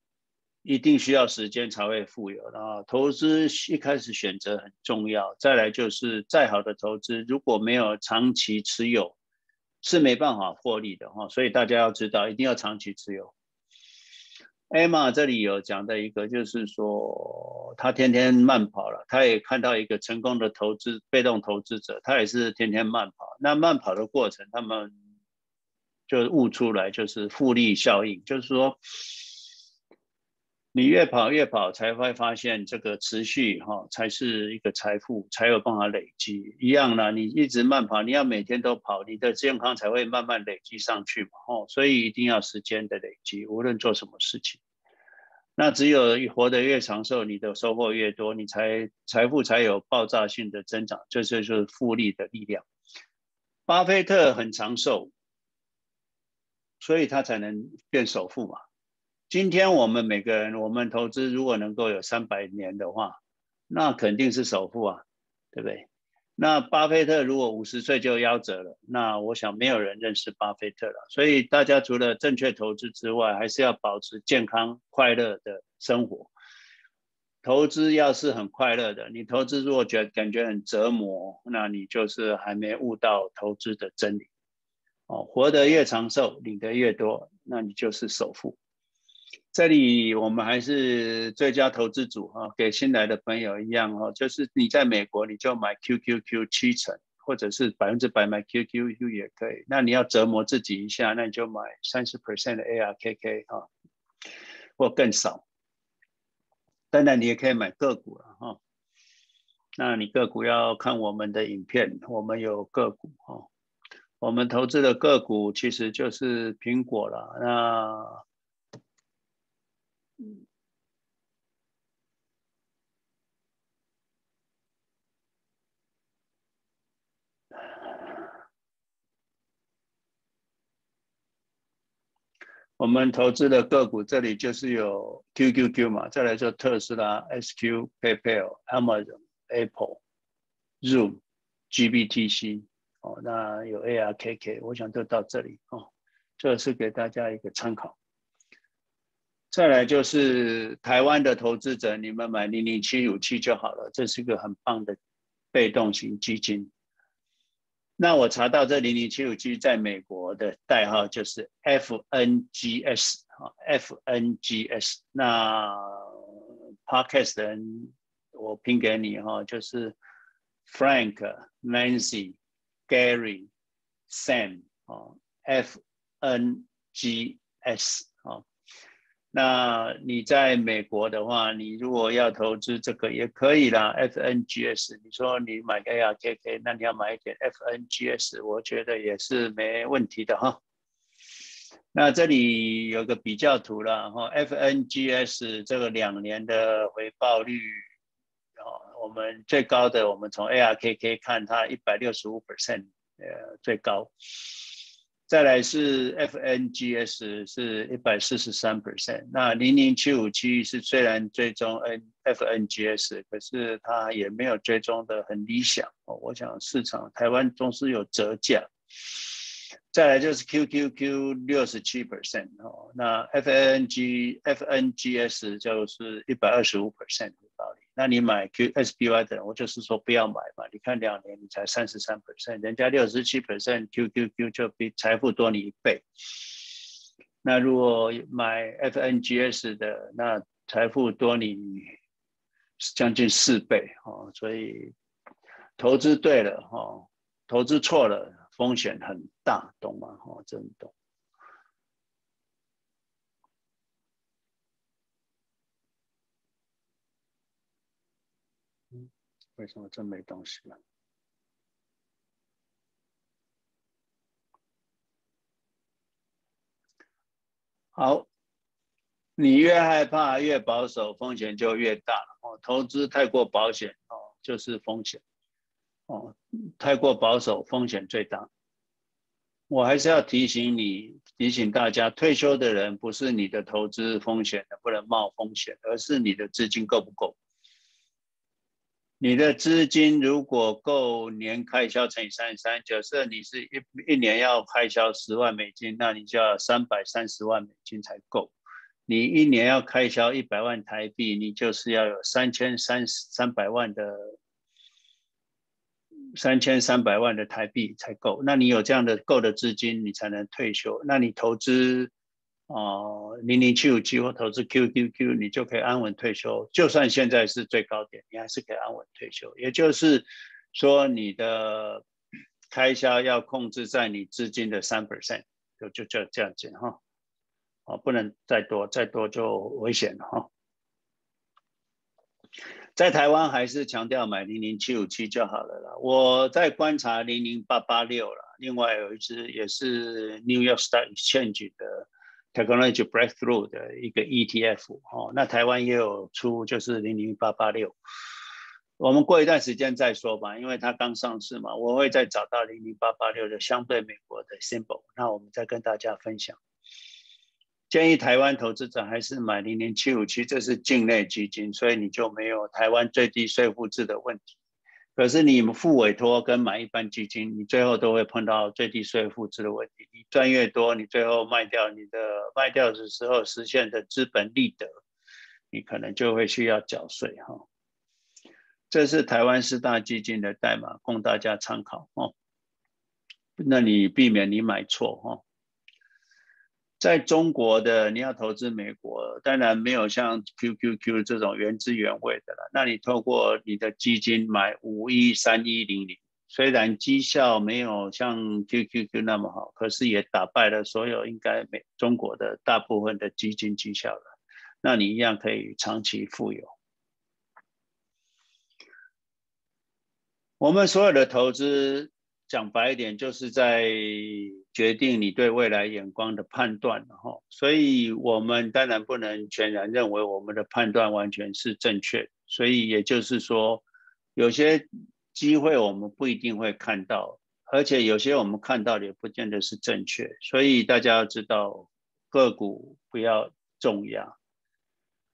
一定需要时间才会富有啊。投资一开始选择很重要，再来就是再好的投资，如果没有长期持有，是没办法获利的哈。所以大家要知道，一定要长期持有。Emma 这里有讲的一个，就是说他天天慢跑了，他也看到一个成功的投资被动投资者，他也是天天慢跑。那慢跑的过程，他们就悟出来就是复利效应，就是说你越跑越跑，才会发现这个持续哈才是一个财富，才有办法累积。一样呢，你一直慢跑，你要每天都跑，你的健康才会慢慢累积上去嘛。哦，所以一定要时间的累积，无论做什么事情。那只有活得越长寿，你的收获越多，你才财富才有爆炸性的增长，这就是复利的力量。巴菲特很长寿，所以他才能变首富嘛。今天我们每个人，我们投资如果能够有三百年的话，那肯定是首富啊，对不对？那巴菲特如果五十岁就夭折了，那我想没有人认识巴菲特了。所以大家除了正确投资之外，还是要保持健康快乐的生活。投资要是很快乐的，你投资如果觉感觉很折磨，那你就是还没悟到投资的真理。哦，活得越长寿，领得越多，那你就是首富。这里我们还是最佳投资组哈，给新来的朋友一样哈，就是你在美国你就买 QQQ 七成，或者是百分之百买 QQQ 也可以。那你要折磨自己一下，那你就买三十 percent 的 ARKK 哈，或更少。当然你也可以买个股了哈，那你个股要看我们的影片，我们有个股哈，我们投资的个股其实就是苹果了那。我们投资的个股这里就是有 QQQ 嘛，再来就特斯拉、SQ、PayPal、Amazon、Apple、Zoom、GBTC 哦，那有 ARKK，我想就到这里哦，这是给大家一个参考。再来就是台湾的投资者，你们买零零七五七就好了，这是一个很棒的被动型基金。那我查到这零零七五七在美国的代号就是 FNGS 啊，FNGS。那 Podcast 人我拼给你哈，就是 Frank、Nancy、Gary、Sam 啊，FNGS 啊。那你在美国的话，你如果要投资这个也可以啦，FNGS。你说你买个 ARKK，那你要买一点 FNGS，我觉得也是没问题的哈。那这里有个比较图了哈，FNGS 这个两年的回报率，哦，我们最高的，我们从 ARKK 看它一百六十五 percent，呃，最高。再来是 FNGS 是一百四十三 percent，那零零七五七是虽然追踪 N FNGS，可是它也没有追踪的很理想哦。我想市场台湾总是有折价。再来就是 QQQ 六十七 percent 哦，那 FNG FNGS 就是一百二十五 percent 的道理。那你买 QSBY 的，我就是说不要买嘛。你看两年你才三十三 percent，人家六十七 percent，QQQ 就比财富多你一倍。那如果买 FNGS 的，那财富多你将近四倍哦。所以投资对了哈，投资错了风险很大，懂吗？哈，真懂。为什么真没东西了？好，你越害怕，越保守，风险就越大哦。投资太过保险哦，就是风险哦。太过保守，风险最大。我还是要提醒你，提醒大家，退休的人不是你的投资风险能不能冒风险，而是你的资金够不够。你的资金如果够年开销乘以三十三，假设你是一一年要开销十万美金，那你就要三百三十万美金才够。你一年要开销一百万台币，你就是要有三千三三百万的三千三百万的台币才够。那你有这样的够的资金，你才能退休。那你投资。哦，零零七五七或投资 QQQ，你就可以安稳退休。就算现在是最高点，你还是可以安稳退休。也就是说，你的开销要控制在你资金的三 percent，就就就这样子哈。哦，不能再多，再多就危险了哈。在台湾还是强调买零零七五七就好了啦。我在观察零零八八六了，另外有一只也是 New York Stock Exchange 的。Technology breakthrough 的一个 ETF 哦，那台湾也有出，就是零零八八六。我们过一段时间再说吧，因为它刚上市嘛，我会再找到零零八八六的相对美国的 symbol，那我们再跟大家分享。建议台湾投资者还是买零零七五七，这是境内基金，所以你就没有台湾最低税负制的问题。可是你付委托跟买一般基金，你最后都会碰到最低税负制的问题。你赚越多，你最后卖掉你的卖掉的时候实现的资本利得，你可能就会需要缴税哈。这是台湾四大基金的代码，供大家参考哦。那你避免你买错哈。在中国的你要投资美国，当然没有像 QQQ 这种原汁原味的了。那你透过你的基金买五一三一零零，虽然绩效没有像 QQQ 那么好，可是也打败了所有应该美中国的大部分的基金绩效了。那你一样可以长期富有。我们所有的投资。讲白一点，就是在决定你对未来眼光的判断，哈。所以，我们当然不能全然认为我们的判断完全是正确。所以，也就是说，有些机会我们不一定会看到，而且有些我们看到的也不见得是正确。所以，大家要知道，个股不要重压，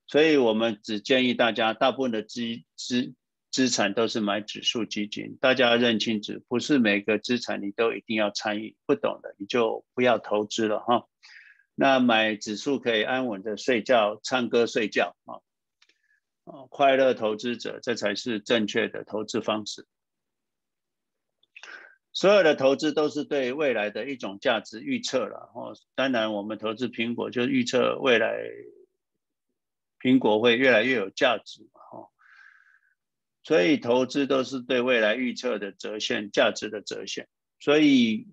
所以我们只建议大家，大部分的资资资产都是买指数基金。大家认清楚，不是每个资产你都一定要参与，不懂的你就不要投资了哈。那买指数可以安稳的睡觉、唱歌、睡觉啊，快乐投资者，这才是正确的投资方式。所有的投资都是对未来的一种价值预测了，哦，当然我们投资苹果就预测未来苹果会越来越有价值嘛，所以投资都是对未来预测的折现价值的折现，所以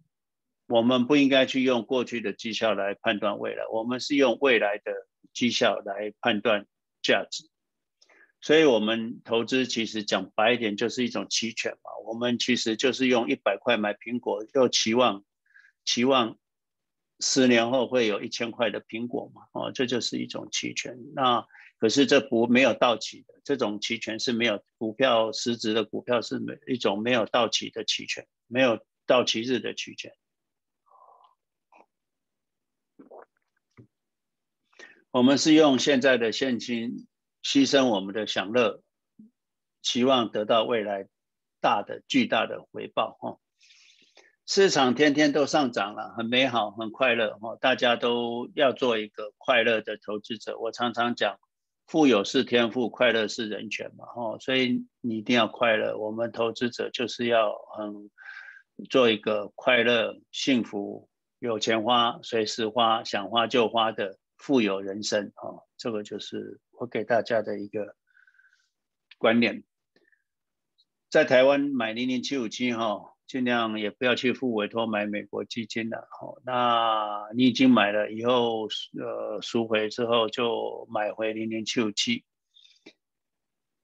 我们不应该去用过去的绩效来判断未来，我们是用未来的绩效来判断价值。所以，我们投资其实讲白一点，就是一种期权嘛。我们其实就是用一百块买苹果，又期望期望十年后会有一千块的苹果嘛。哦，这就是一种期权。那可是这不没有到期的，这种期权是没有股票实质的股票是没一种没有到期的期权，没有到期日的期权。我们是用现在的现金。牺牲我们的享乐，期望得到未来大的巨大的回报哈。市场天天都上涨了，很美好，很快乐哈。大家都要做一个快乐的投资者。我常常讲，富有是天赋，快乐是人权嘛哈。所以你一定要快乐。我们投资者就是要很做一个快乐、幸福、有钱花、随时花、想花就花的富有人生啊。这个就是。我给大家的一个观念，在台湾买零零七五七哈，尽量也不要去付委托买美国基金了哈。那你已经买了以后，呃，赎回之后就买回零零七五七。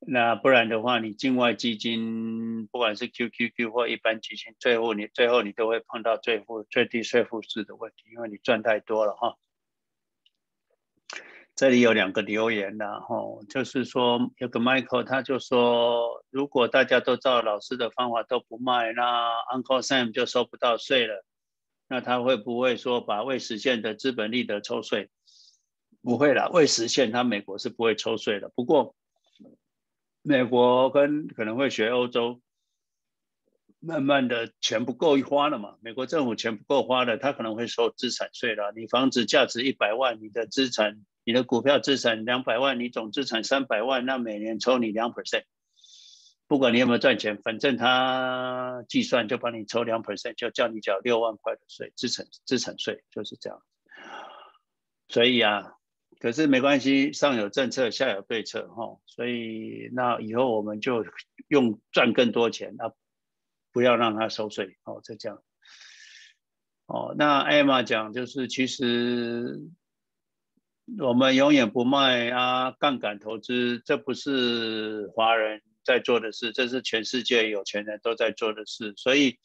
那不然的话，你境外基金，不管是 QQQ 或一般基金，最后你最后你都会碰到最负最低税负制的问题，因为你赚太多了哈。这里有两个留言的吼，就是说有个 Michael，他就说，如果大家都照老师的方法都不卖，那 Uncle Sam 就收不到税了。那他会不会说把未实现的资本利得抽税？不会啦，未实现他美国是不会抽税的。不过美国跟可能会学欧洲，慢慢的钱不够花了嘛，美国政府钱不够花了，他可能会收资产税了。你房子价值一百万，你的资产。你的股票资产两百万，你总资产三百万，那每年抽你两 percent，不管你有没有赚钱，反正他计算就帮你抽两 percent，就叫你缴六万块的税，资产资产税就是这样。所以啊，可是没关系，上有政策，下有对策哈。所以那以后我们就用赚更多钱，那不要让他收税哦，就这样。哦，那艾玛讲就是其实。我们永远不卖啊，杠杆投资，这不是华人在做的事，这是全世界有钱人都在做的事，所以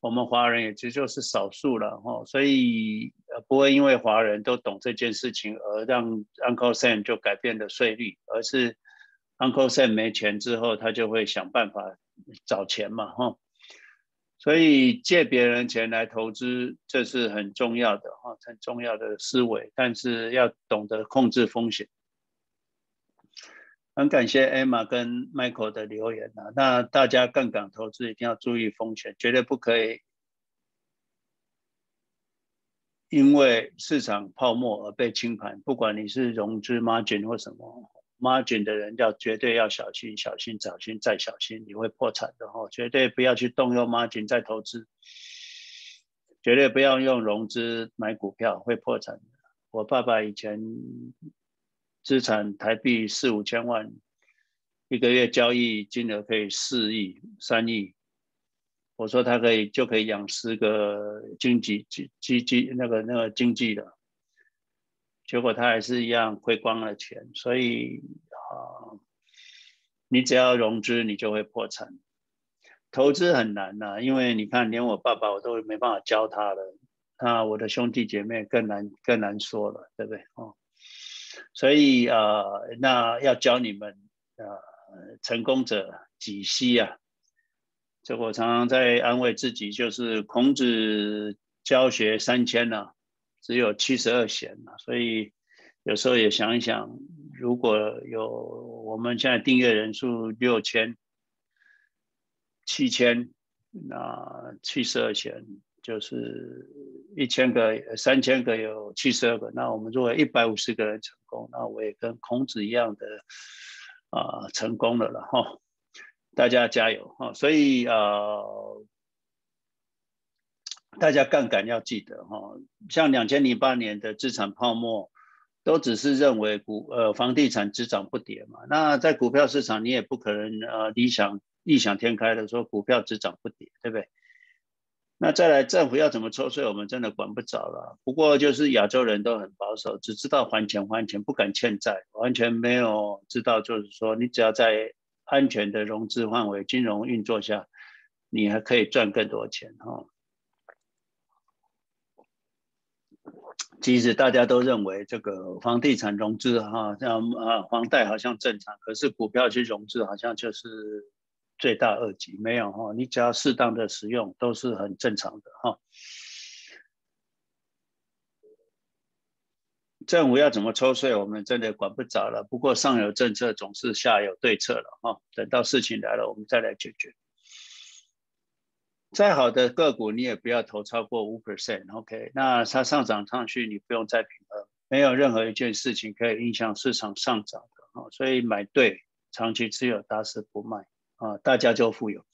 我们华人也其实就是少数了哈，所以不会因为华人都懂这件事情而让 Uncle Sam 就改变了税率，而是 Uncle Sam 没钱之后，他就会想办法找钱嘛哈。所以借别人钱来投资，这是很重要的哈，很重要的思维。但是要懂得控制风险。很感谢 Emma 跟 Michael 的留言啊，那大家杠杆投资一定要注意风险，绝对不可以因为市场泡沫而被清盘。不管你是融资 margin 或什么。Margin 的人要绝对要小心，小心，小心再小心，你会破产的哈！绝对不要去动用 margin 再投资，绝对不要用融资买股票，会破产的。我爸爸以前资产台币四五千万，一个月交易金额可以四亿、三亿，我说他可以就可以养十个经济经经济那个那个经济的。结果他还是一样亏光了钱，所以啊，你只要融资，你就会破产。投资很难呐，因为你看，连我爸爸我都没办法教他了，那我的兄弟姐妹更难更难说了，对不对？哦，所以啊，那要教你们啊，成功者几息啊？这我常常在安慰自己，就是孔子教学三千呐。只有七十二弦嘛，所以有时候也想一想，如果有我们现在订阅人数六千、七千，那七十二弦就是一千个、三千个有七十二个，那我们如果一百五十个人成功，那我也跟孔子一样的啊成功了了哈，大家加油哈！所以呃。大家杠杆要记得哈，像两千零八年的资产泡沫，都只是认为股呃房地产只涨不跌嘛。那在股票市场，你也不可能呃理想异想天开的说股票只涨不跌，对不对？那再来政府要怎么抽税，我们真的管不着了。不过就是亚洲人都很保守，只知道还钱还钱，不敢欠债，完全没有知道就是说你只要在安全的融资范围、金融运作下，你还可以赚更多钱哈。其实大家都认为这个房地产融资哈，像啊房贷好像正常，可是股票去融资好像就是罪大恶极。没有哈，你只要适当的使用都是很正常的哈。政府要怎么抽税，我们真的管不着了。不过上有政策，总是下有对策了哈。等到事情来了，我们再来解决。再好的个股，你也不要投超过五 percent，OK？那它上涨上去，你不用再平衡，没有任何一件事情可以影响市场上涨的啊。所以买对，长期持有，打死不卖啊，大家就富有。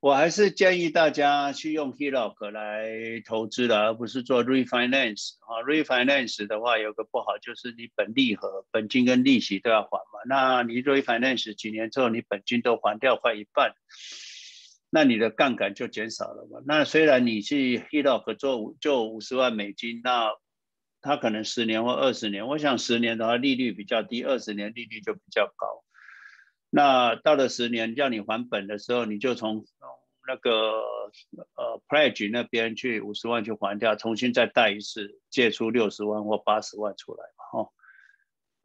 我还是建议大家去用 HELOC 来投资的，而不是做 refinance 啊。refinance 的话，有个不好就是你本利和本金跟利息都要还嘛。那你 refinance 几年之后，你本金都还掉快一半。那你的杠杆就减少了嘛？那虽然你去 HELOC 做就五十万美金，那它可能十年或二十年，我想十年的话利率比较低，二十年利率就比较高。那到了十年要你还本的时候，你就从那个呃 pledge 那边去五十万去还掉，重新再贷一次，借出六十万或八十万出来嘛，哈。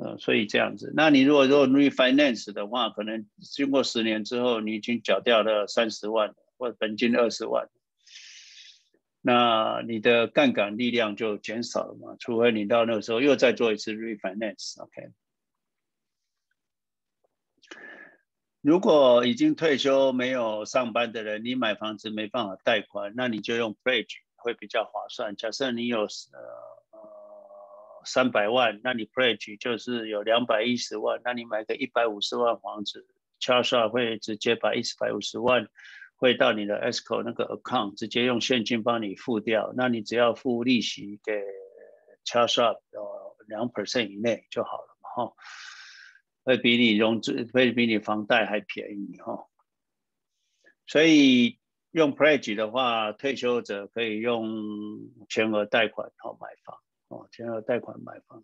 呃，所以这样子，那你如果说 refinance 的话，可能经过十年之后，你已经缴掉了三十万，或者本金二十万，那你的杠杆力量就减少了嘛？除非你到那个时候又再做一次 refinance，OK？如果已经退休没有上班的人，你买房子没办法贷款，那你就用 bridge 会比较划算。假设你有呃。三百万，那你 pledge 就是有两百一十万，那你买个一百五十万房子 c h a r s 会直接把一百五十万汇到你的 escrow 那个 account，直接用现金帮你付掉，那你只要付利息给 c h a r s 呃两 percent 以内就好了嘛，哈，会比你融资会比你房贷还便宜哈，所以用 pledge 的话，退休者可以用全额贷款好买房。哦，全额贷款买房，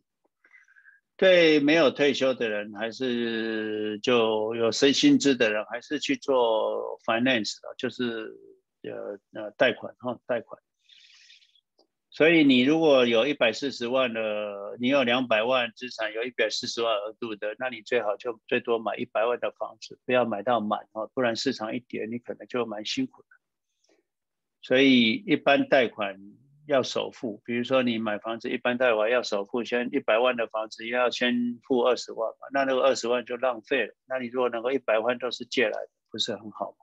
对没有退休的人，还是就有升薪资的人，还是去做 finance 啊，就是呃呃贷款哈，贷款。所以你如果有一百四十万的，你有两百万资产，有一百四十万额度的，那你最好就最多买一百万的房子，不要买到满哦，不然市场一跌，你可能就蛮辛苦的。所以一般贷款。要首付，比如说你买房子，一般贷款要首付，先一百万的房子要先付二十万嘛，那那个二十万就浪费了。那你如果能够一百万都是借来的，不是很好吗？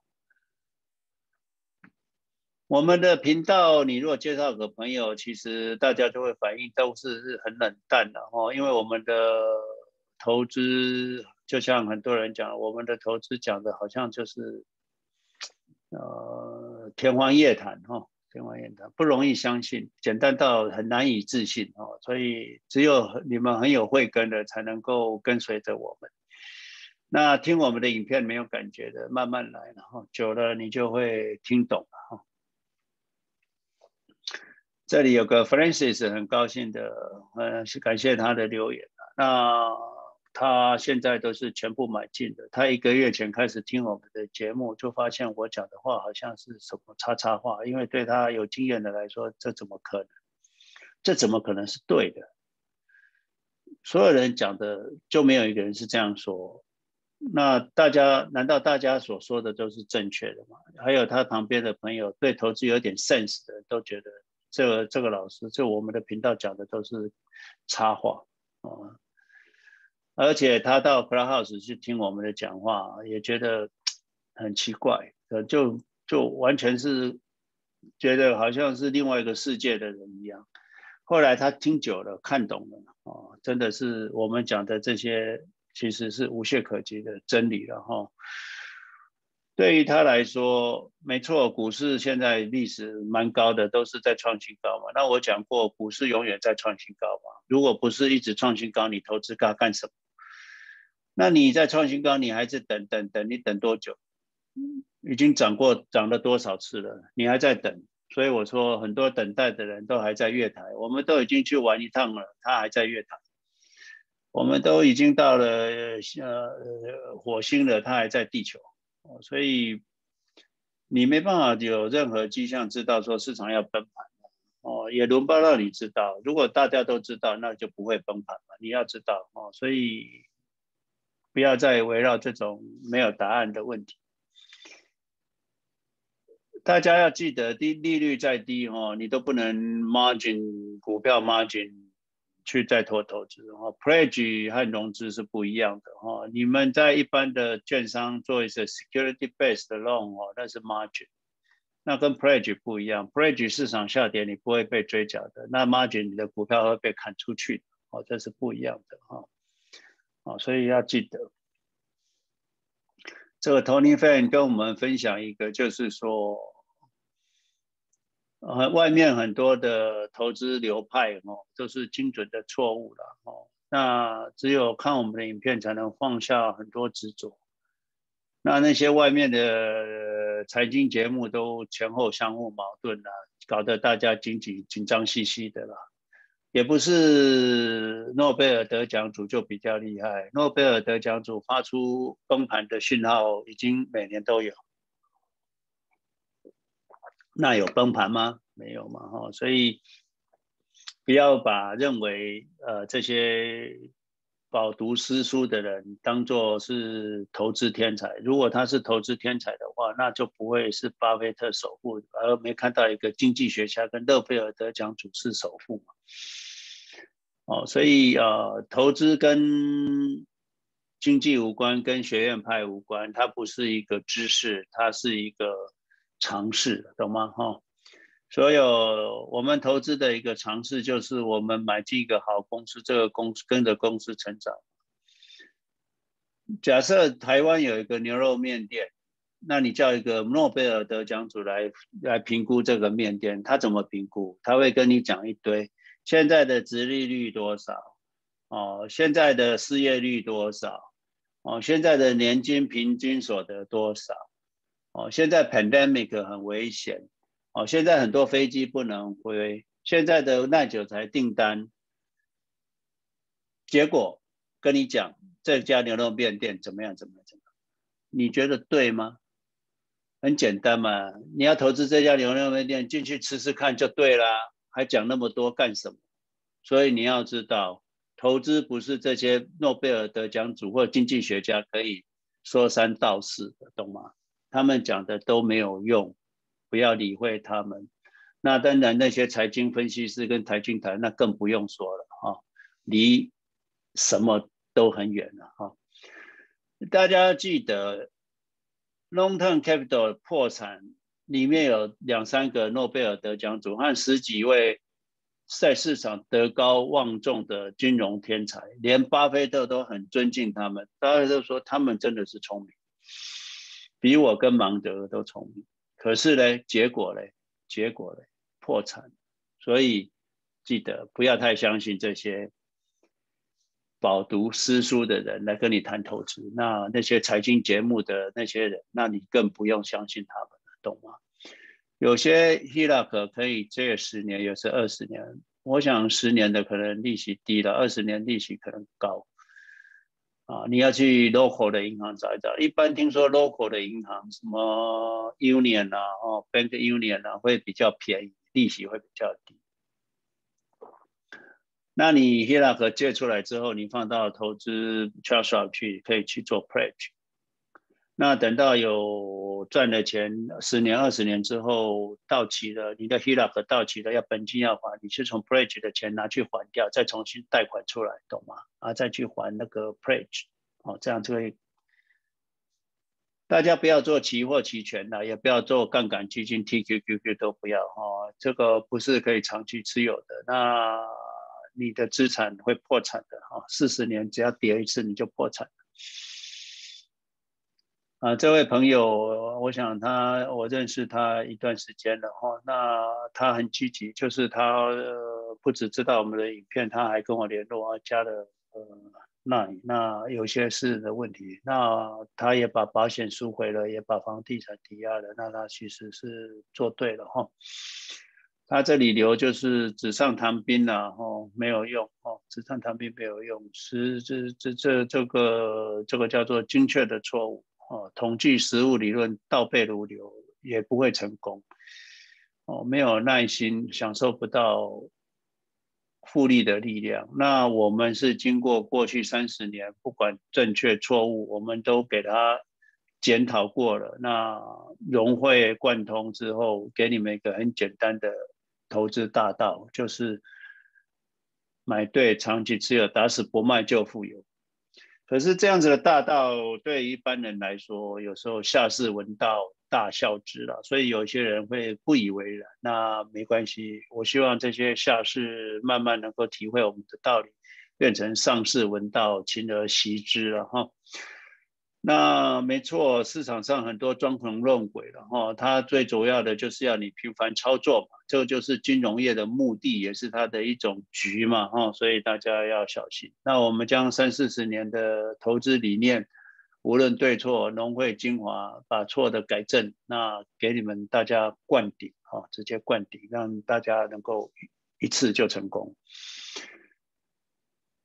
我们的频道，你如果介绍给朋友，其实大家就会反应都是很冷淡的哦，因为我们的投资就像很多人讲，我们的投资讲的好像就是呃天方夜谭哈。不容易相信，简单到很难以置信哦。所以只有你们很有慧根的，才能够跟随着我们。那听我们的影片没有感觉的，慢慢来，然后久了你就会听懂了哈。这里有个 Francis，很高兴的，呃，是感谢他的留言那。他现在都是全部买进的。他一个月前开始听我们的节目，就发现我讲的话好像是什么叉叉话，因为对他有经验的来说，这怎么可能？这怎么可能是对的？所有人讲的就没有一个人是这样说。那大家难道大家所说的都是正确的吗？还有他旁边的朋友对投资有点 sense 的，都觉得这个这个老师，就我们的频道讲的都是插话啊，而且他到 Clubhouse 去听我们的讲话，也觉得很奇怪，呃，就就完全是觉得好像是另外一个世界的人一样。后来他听久了，看懂了，哦，真的是我们讲的这些，其实是无懈可击的真理了，哈。对于他来说，没错，股市现在历史蛮高的，都是在创新高嘛。那我讲过，股市永远在创新高嘛。如果不是一直创新高，你投资它干什么？那你在创新高，你还是等等等，你等多久？已经涨过，涨了多少次了？你还在等？所以我说，很多等待的人都还在月台，我们都已经去玩一趟了，他还在月台。我们都已经到了呃火星了，他还在地球。所以你没办法有任何迹象知道说市场要崩盘哦，也轮不到你知道。如果大家都知道，那就不会崩盘了。你要知道哦，所以不要再围绕这种没有答案的问题。大家要记得，利利率再低哦，你都不能 margin 股票 margin 去再投投资哦。pledge 和融资是不一样的哈。你们在一般的券商做一些 security based loan 哦，那是 margin，那跟 pledge 不一样。pledge 市场下跌你不会被追缴的，那 margin 你的股票会被砍出去哦，这是不一样的哈。哦，哦所以要记得。这个 Tony Fan 跟我们分享一个，就是说，呃，外面很多的投资流派哦，都是精准的错误了哦。那只有看我们的影片，才能放下很多执着。那那些外面的财经节目都前后相互矛盾了，搞得大家紧紧紧张兮兮的了。也不是诺贝尔得奖主就比较厉害，诺贝尔得奖主发出崩盘的讯号，已经每年都有。那有崩盘吗？没有嘛，哈，所以不要把认为呃这些饱读诗书的人当做是投资天才。如果他是投资天才的话，那就不会是巴菲特首富，而没看到一个经济学家跟诺贝尔得奖主是首富嘛。哦，所以呃，投资跟经济无关，跟学院派无关，它不是一个知识，它是一个尝试，懂吗？哈，所有我们投资的一个尝试，就是我们买进一个好公司，这个公司跟着公司成长。假设台湾有一个牛肉面店，那你叫一个诺贝尔得奖主来来评估这个面店，他怎么评估？他会跟你讲一堆。现在的殖利率多少？哦，现在的失业率多少？哦，现在的年金平均所得多少？哦，现在 pandemic 很危险。哦，现在很多飞机不能飞。现在的耐久材订单，结果跟你讲，这家牛肉面店怎么样？怎么样？怎么样？你觉得对吗？很简单嘛，你要投资这家牛肉面店，进去吃吃看就对啦。还讲那么多干什么？所以你要知道，投资不是这些诺贝尔得奖主或经济学家可以说三道四的，懂吗？他们讲的都没有用，不要理会他们。那当然，那些财经分析师跟财经台，那更不用说了哈，离什么都很远了哈。大家记得，Long Term Capital 破产。里面有两三个诺贝尔得奖主和十几位在市场德高望重的金融天才，连巴菲特都很尊敬他们。巴菲特说他们真的是聪明，比我跟芒德都聪明。可是呢，结果呢？结果呢？破产。所以记得不要太相信这些饱读诗书的人来跟你谈投资。那那些财经节目的那些人，那你更不用相信他们。懂吗？有些 HELOC 可以借十年，有时二十年。我想十年的可能利息低了，二十年利息可能高。啊，你要去 local 的银行找一找。一般听说 local 的银行，什么 Union 啊，哦，Bank Union 啊，会比较便宜，利息会比较低。那你 HELOC 借出来之后，你放到投资 Trust 去，可以去做 Pledge。那等到有赚了钱，十年、二十年之后到期了，你的 HELOC 到期了，要本金要还，你是从 Pledge 的钱拿去还掉，再重新贷款出来，懂吗？啊，再去还那个 Pledge，哦，这样就会。大家不要做期货期权的，也不要做杠杆基金 TQQQ 都不要哈，这个不是可以长期持有的，那你的资产会破产的哈，四十年只要跌一次你就破产。啊，这位朋友，我想他我认识他一段时间了哈，那他很积极，就是他不只知道我们的影片，他还跟我联络啊，加了呃。那那有些是的问题，那他也把保险赎回了，也把房地产抵押了，那他其实是做对了哈。他这里留就是纸上谈兵了哈，没有用哦，纸上谈兵没有用，是这这这这个这个叫做精确的错误哦，统计实物理论倒背如流也不会成功哦，没有耐心享受不到。复利的力量。那我们是经过过去三十年，不管正确错误，我们都给他检讨过了。那融会贯通之后，给你们一个很简单的投资大道，就是买对长期持有，打死不卖就富有。可是这样子的大道，对一般人来说，有时候下士闻道。大笑之了，所以有些人会不以为然。那没关系，我希望这些下士慢慢能够体会我们的道理，变成上士闻道，勤而习之了哈。那没错，市场上很多装神弄鬼的哈，它最主要的就是要你频繁操作嘛，这就是金融业的目的，也是它的一种局嘛哈，所以大家要小心。那我们将三四十年的投资理念。无论对错，融会精华把错的改正，那给你们大家灌顶啊，直接灌顶，让大家能够一次就成功。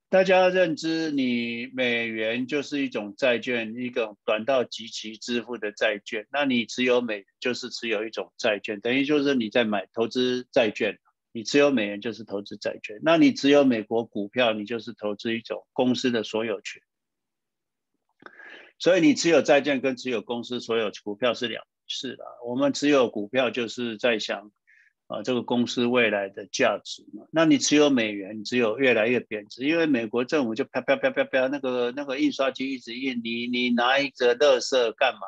大家认知，你美元就是一种债券，一个短到极其支付的债券。那你持有美就是持有一种债券，等于就是你在买投资债券。你持有美元就是投资债券，那你持有美国股票，你就是投资一种公司的所有权。所以你持有债券跟持有公司所有股票是两回事了。我们持有股票就是在想，啊，这个公司未来的价值嘛。那你持有美元，你只有越来越贬值，因为美国政府就啪啪啪啪啪，那个那个印刷机一直印，你你拿一个乐色干嘛？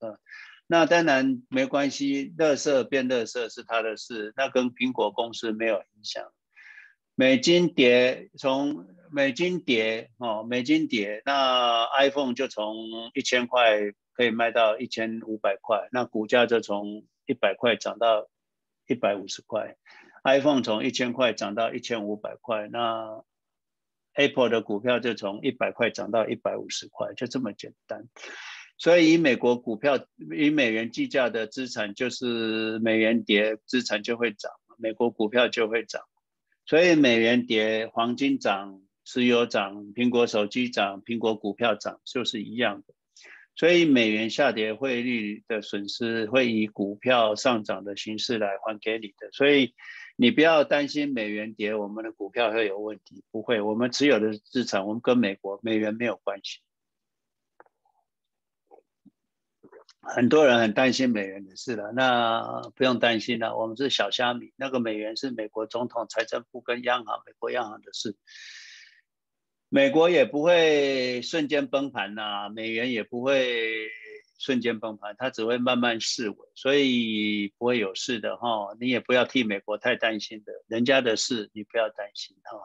嗯，那当然没关系，乐色变乐色是他的事，那跟苹果公司没有影响。美金跌，从美金跌哦，美金跌，那 iPhone 就从一千块可以卖到一千五百块，那股价就从一百块涨到一百五十块。iPhone 从一千块涨到一千五百块，那 Apple 的股票就从一百块涨到一百五十块，就这么简单。所以以美国股票以美元计价的资产，就是美元跌，资产就会涨，美国股票就会涨。所以美元跌，黄金涨，石油涨，苹果手机涨，苹果股票涨，就是一样的。所以美元下跌，汇率的损失会以股票上涨的形式来还给你的。所以你不要担心美元跌，我们的股票会有问题，不会。我们持有的资产，我们跟美国美元没有关系。很多人很担心美元的事了，那不用担心了。我们是小虾米，那个美元是美国总统、财政部跟央行、美国央行的事。美国也不会瞬间崩盘呐，美元也不会瞬间崩盘，它只会慢慢释稳，所以不会有事的哈。你也不要替美国太担心的，人家的事你不要担心哈。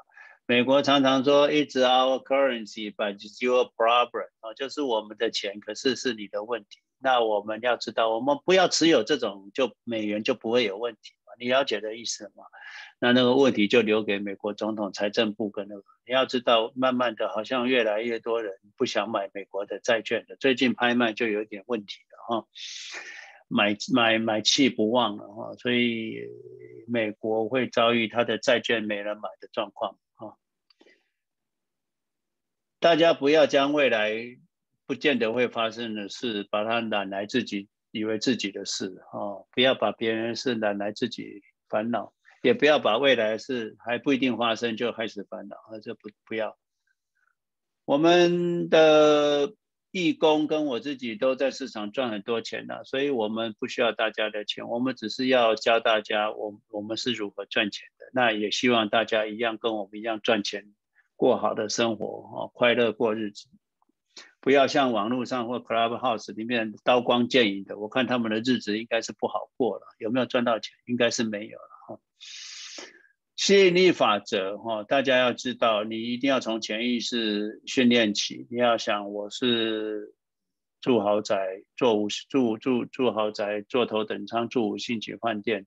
美国常常说 "It's our currency, but it's your problem" 啊，就是我们的钱，可是是你的问题。那我们要知道，我们不要持有这种，就美元就不会有问题？你了解的意思吗？那那个问题就留给美国总统、财政部跟那个。你要知道，慢慢的，好像越来越多人不想买美国的债券了。最近拍卖就有点问题了哈，买买买气不旺了哈，所以美国会遭遇他的债券没人买的状况哈。大家不要将未来。不见得会发生的事，把它揽来自己以为自己的事哦，不要把别人的事揽来自己烦恼，也不要把未来的事还不一定发生就开始烦恼，啊，这不不要。我们的义工跟我自己都在市场赚很多钱了，所以我们不需要大家的钱，我们只是要教大家我我们是如何赚钱的。那也希望大家一样跟我们一样赚钱，过好的生活哦，快乐过日子。不要像网络上或 Clubhouse 里面刀光剑影的，我看他们的日子应该是不好过了。有没有赚到钱？应该是没有了哈。吸引力法则哈，大家要知道，你一定要从潜意识训练起。你要想，我是住豪宅、做五住住住豪宅、坐头等舱、住五星级饭店，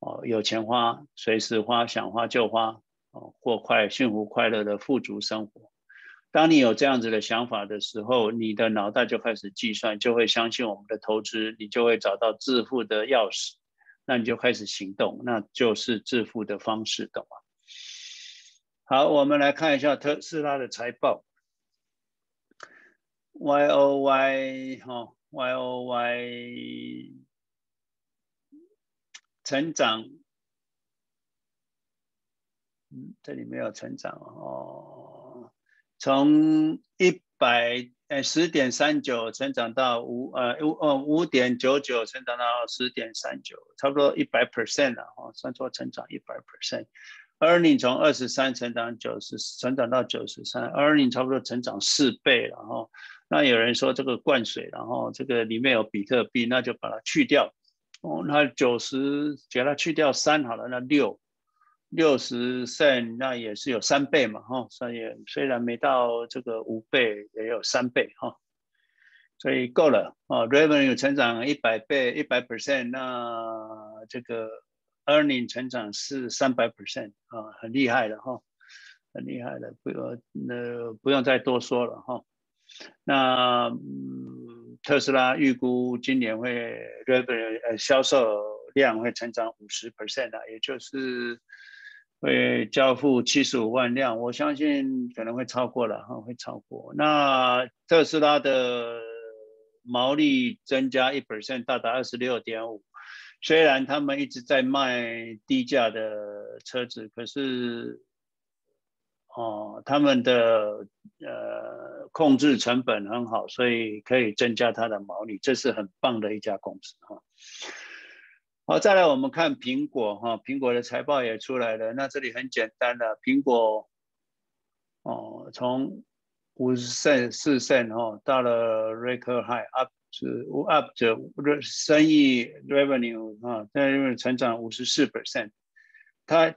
哦，有钱花，随时花，想花就花，哦，过快幸福快乐的富足生活。当你有这样子的想法的时候，你的脑袋就开始计算，就会相信我们的投资，你就会找到致富的钥匙，那你就开始行动，那就是致富的方式，懂吗？好，我们来看一下特斯拉的财报，Y O Y 哈，Y O Y 成长，嗯，这里没有成长哦。从一百呃十点三九成长到五呃五呃五点九九成长到十点三九，差不多一百 percent 了哈，算作成长一百 percent。Earning 从二十三成长九十，成长到九十三，Earning 差不多成长四倍了哈。那有人说这个灌水，然后这个里面有比特币，那就把它去掉哦。那九十给它去掉三好了，那六。六十 cent 那也是有三倍嘛，哈，所以虽然没到这个五倍，也有三倍，哈，所以够了哦。Revenue 成长一百倍，一百 percent，那这个 earning 成长是三百 percent 啊，很厉害的哈，很厉害的，不，那不用再多说了哈。那特斯拉预估今年会 revenue 呃销售量会成长五十 percent 啊，也就是。会交付七十五万辆，我相信可能会超过了哈，会超过。那特斯拉的毛利增加一百分，达到达二十六点五。虽然他们一直在卖低价的车子，可是哦，他们的呃控制成本很好，所以可以增加它的毛利，这是很棒的一家公司哈。好，再来我们看苹果哈，苹果的财报也出来了。那这里很简单的，苹果哦，从五十 cent 四 cent 哈，到了 record high up 是 up 的生意 revenue 啊，在因为成长五十四 percent，它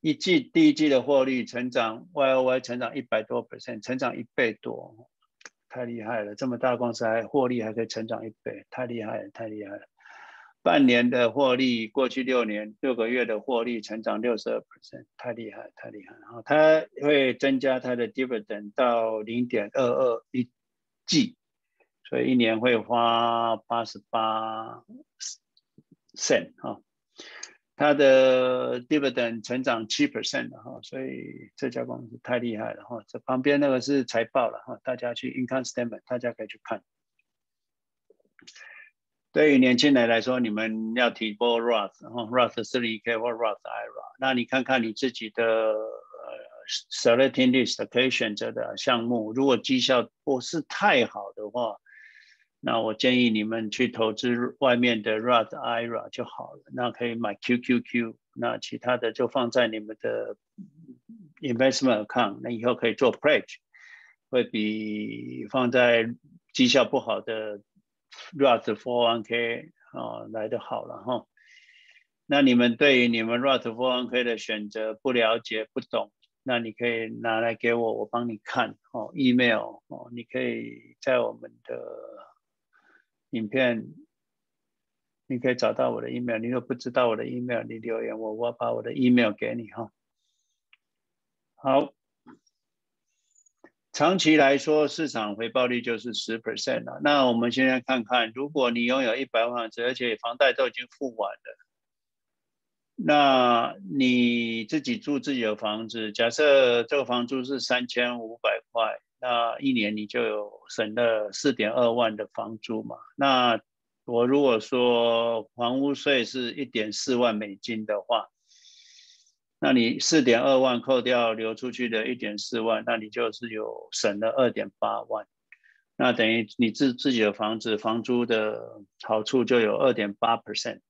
一季第一季的获利成长 Y O Y 成长一百多 percent，成长一倍多，太厉害了！这么大公司还获利还可以成长一倍，太厉害了，太厉害了。半年的获利，过去六年六个月的获利成长六十二 percent，太厉害，太厉害。然后它会增加它的 dividend 到零点二二一季，所以一年会花八十八 cent 哈。它的 dividend 成长七 percent 的哈，所以这家公司太厉害了哈。这旁边那个是财报了哈，大家去 income statement，大家可以去看。对于年轻人来说，你们要提拨 Roth，然后 Roth 四零 K 或 Roth IRA，那你看看你自己的呃 Selecting List 可以选择的项目，如果绩效不是太好的话，那我建议你们去投资外面的 Roth IRA 就好了。那可以买 QQQ，那其他的就放在你们的 Investment Account，那以后可以做 Pledge，会比放在绩效不好的。Roth 401k 啊来的好了哈，那你们对于你们 Roth 401k 的选择不了解不懂，那你可以拿来给我，我帮你看哦，email 哦，你可以在我们的影片，你可以找到我的 email，你如果不知道我的 email，你留言我，我把我的 email 给你哈，好。长期来说，市场回报率就是十 percent 了。那我们现在看看，如果你拥有一百万房子，而且房贷都已经付完了，那你自己住自己的房子，假设这个房租是三千五百块，那一年你就有省了四点二万的房租嘛。那我如果说房屋税是一点四万美金的话，那你四点二万扣掉流出去的一点四万，那你就是有省了二点八万。那等于你自自己的房子房租的好处就有二点八 percent。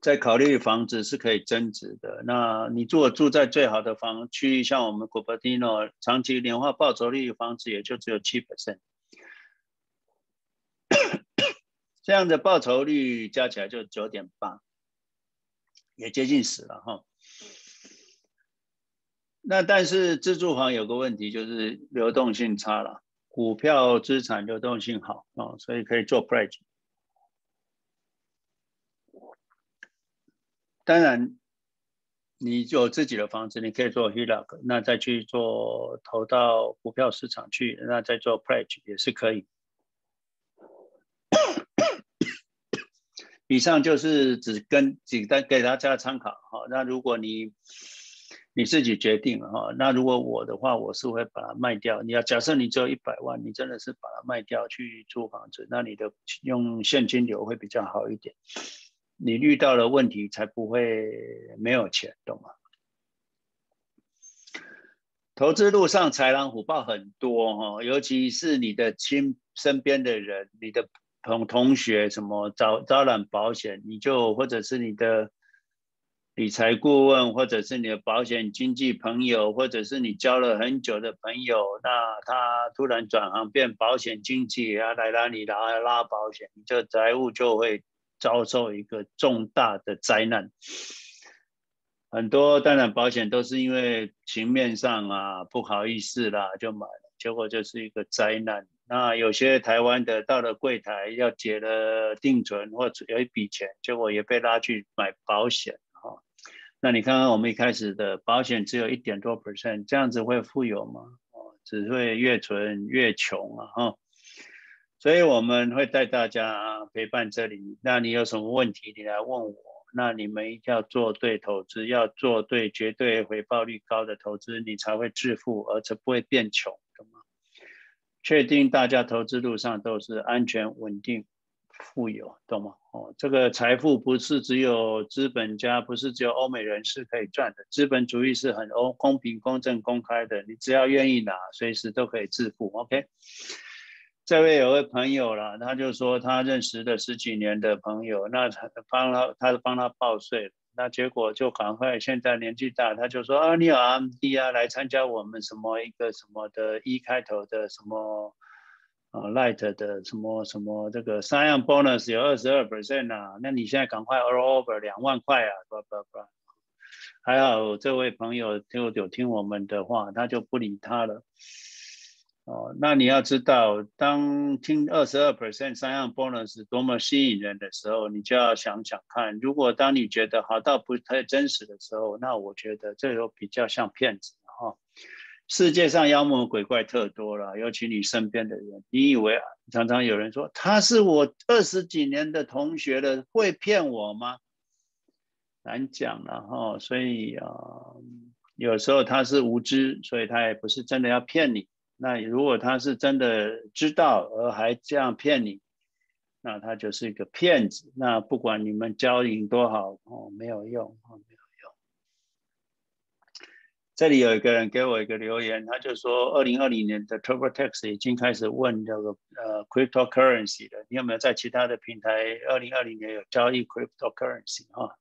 再考虑房子是可以增值的。那你如果住在最好的房区域，像我们古巴蒂诺，长期年化报酬率房子也就只有七 percent。这样的报酬率加起来就九点八，也接近死了哈。那但是自住房有个问题，就是流动性差了，股票资产流动性好啊，所以可以做 pledge。当然，你有自己的房子，你可以做 HELOC，那再去做投到股票市场去，那再做 pledge 也是可以。以上就是只跟简单给大家参考哈。那如果你你自己决定哈，那如果我的话，我是会把它卖掉。你要假设你只有一百万，你真的是把它卖掉去租房子，那你的用现金流会比较好一点。你遇到了问题才不会没有钱，懂吗？投资路上豺狼虎豹很多哈，尤其是你的亲身边的人，你的。同同学什么招招揽保险，你就或者是你的理财顾问，或者是你的保险经纪朋友，或者是你交了很久的朋友，那他突然转行变保险经纪啊，来拉你拉拉保险，你这财务就会遭受一个重大的灾难。很多当然保险都是因为情面上啊不好意思啦就买了，结果就是一个灾难。那有些台湾的到了柜台要结了定存或者有一笔钱，结果也被拉去买保险哈。那你看看我们一开始的保险只有一点多 percent，这样子会富有吗？哦，只会越存越穷啊哈。所以我们会带大家陪伴这里。那你有什么问题，你来问我。那你们一定要做对投资，要做对绝对回报率高的投资，你才会致富，而且不会变穷。确定大家投资路上都是安全、稳定、富有，懂吗？哦，这个财富不是只有资本家，不是只有欧美人士可以赚的。资本主义是很公公平、公正、公开的，你只要愿意拿，随时都可以致富。OK，这位有位朋友了，他就说他认识的十几年的朋友，那他帮他，他帮他报税了。那结果就赶快，现在年纪大，他就说啊，你有 MD 啊，来参加我们什么一个什么的 E 开头的什么啊 Light 的什么什么这个三样 bonus 有二十二 percent 啊，那你现在赶快 all over 两万块啊，不不不，还好这位朋友就有听我们的话，他就不理他了。哦，那你要知道，当听二十二 percent 三样 bonus 多么吸引人的时候，你就要想想看，如果当你觉得好到不太真实的时候，那我觉得这就比较像骗子哈。世界上妖魔鬼怪特多了，尤其你身边的人，你以为常常有人说他是我二十几年的同学了，会骗我吗？难讲了哈。所以啊，有时候他是无知，所以他也不是真的要骗你。那如果他是真的知道而还这样骗你，那他就是一个骗子。那不管你们交赢多好哦，没有用哦，没有用。这里有一个人给我一个留言，他就说，二零二零年的 TurboTax 已经开始问这个呃 cryptocurrency 了。你有没有在其他的平台二零二零年有交易 cryptocurrency 哈？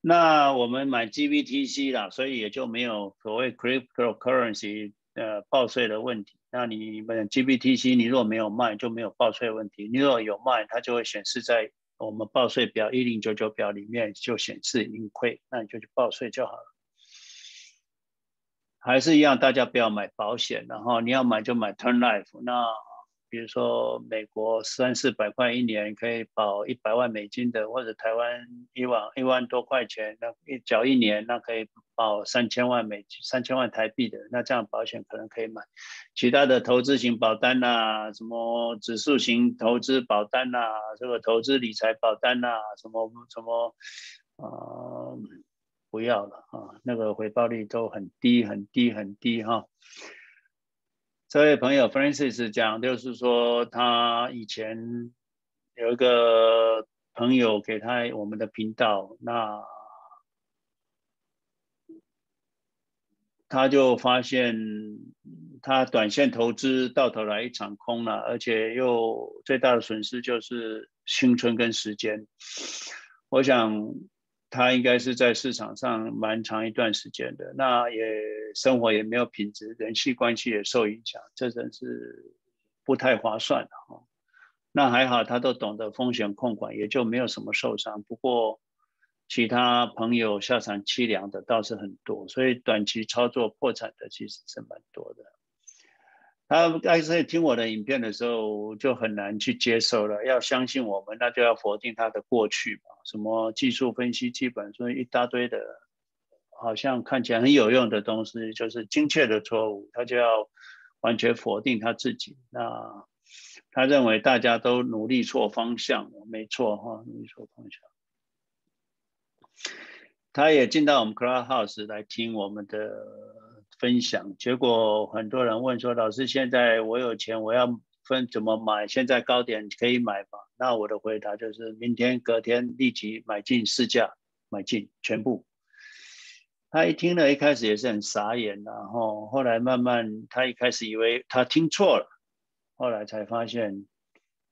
那我们买 GBTC 啦，所以也就没有所谓 cryptocurrency。呃，报税的问题，那你们 GBTC 你如果没有卖，就没有报税问题；你如果有卖，它就会显示在我们报税表一零九九表里面就显示盈亏，那你就去报税就好了。还是一样，大家不要买保险，然后你要买就买 Turn Life，那。比如说，美国三四百块一年可以保一百万美金的，或者台湾一万一万多块钱，那一缴一年，那可以保三千万美金、三千万台币的，那这样保险可能可以买。其他的投资型保单呐，什么指数型投资保单呐，这个投资理财保单呐，什么什么，啊，不要了啊，那个回报率都很低很低很低哈。这位朋友 Francis 讲，就是说他以前有一个朋友给他我们的频道，那他就发现他短线投资到头来一场空了，而且又最大的损失就是青春跟时间。我想他应该是在市场上蛮长一段时间的，那也生活也没有品质，人际关系也受影响，这真是不太划算的哈。那还好，他都懂得风险控管，也就没有什么受伤。不过。其他朋友下场凄凉的倒是很多，所以短期操作破产的其实是蛮多的。他开始听我的影片的时候就很难去接受了，要相信我们，那就要否定他的过去嘛。什么技术分析、基本说一大堆的，好像看起来很有用的东西，就是精确的错误，他就要完全否定他自己。那他认为大家都努力错方向，没错哈，努力错方向。他也进到我们 Clubhouse 来听我们的分享，结果很多人问说：“老师，现在我有钱，我要分怎么买？现在高点可以买吗？”那我的回答就是：明天、隔天立即买进市价，买进全部。他一听了一开始也是很傻眼，然后后来慢慢，他一开始以为他听错了，后来才发现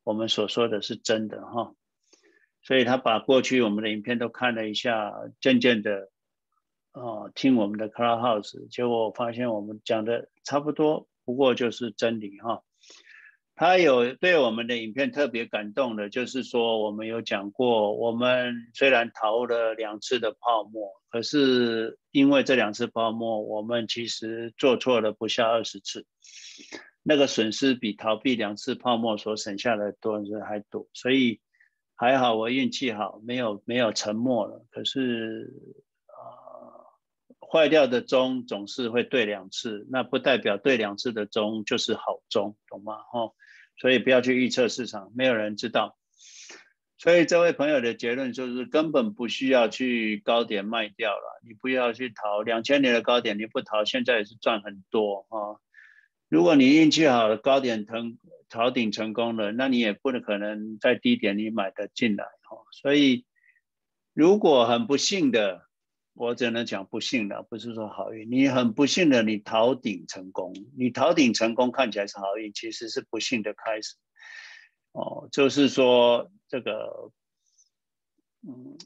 我们所说的是真的哈。所以他把过去我们的影片都看了一下，渐渐的，哦，听我们的 Cloud House，结果发现我们讲的差不多，不过就是真理哈。他有对我们的影片特别感动的，就是说我们有讲过，我们虽然逃了两次的泡沫，可是因为这两次泡沫，我们其实做错了不下二十次，那个损失比逃避两次泡沫所省下的多是还多，所以。还好我运气好，没有没有沉默了。可是，坏掉的钟总是会对两次，那不代表对两次的钟就是好钟，懂吗？哈，所以不要去预测市场，没有人知道。所以这位朋友的结论就是根本不需要去高点卖掉了，你不要去逃两千年的高点，你不逃现在也是赚很多啊。如果你运气好，高点腾。逃顶成功了，那你也不能可能在低点你买的进来哈。所以如果很不幸的，我只能讲不幸的，不是说好运。你很不幸的，你逃顶成功，你逃顶成功看起来是好运，其实是不幸的开始。哦，就是说这个，嗯，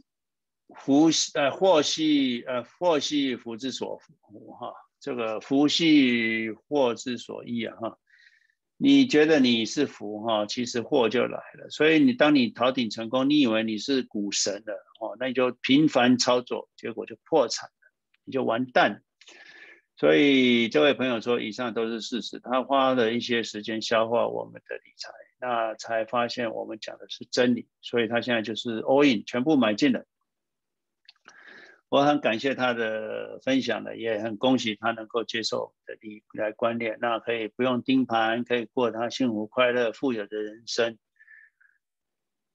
福呃祸兮呃祸兮福之所福哈，这个福兮祸之所依啊哈。你觉得你是福哈，其实祸就来了。所以你当你逃顶成功，你以为你是股神了哦，那你就频繁操作，结果就破产了，你就完蛋。所以这位朋友说，以上都是事实。他花了一些时间消化我们的理财，那才发现我们讲的是真理。所以他现在就是 all in，全部买进了。我很感谢他的分享的，也很恭喜他能够接受的理来观念，那可以不用盯盘，可以过他幸福、快乐、富有的人生。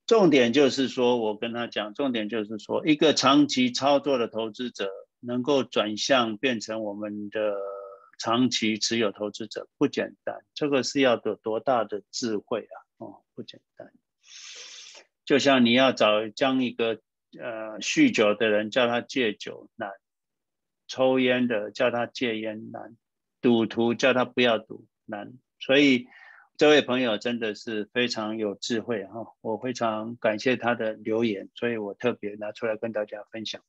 重点就是说，我跟他讲，重点就是说，一个长期操作的投资者能够转向变成我们的长期持有投资者不简单，这个是要有多大的智慧啊！哦，不简单。就像你要找将一个。呃，酗酒的人叫他戒酒难，抽烟的叫他戒烟难，赌徒叫他不要赌难。所以这位朋友真的是非常有智慧哈，我非常感谢他的留言，所以我特别拿出来跟大家分享。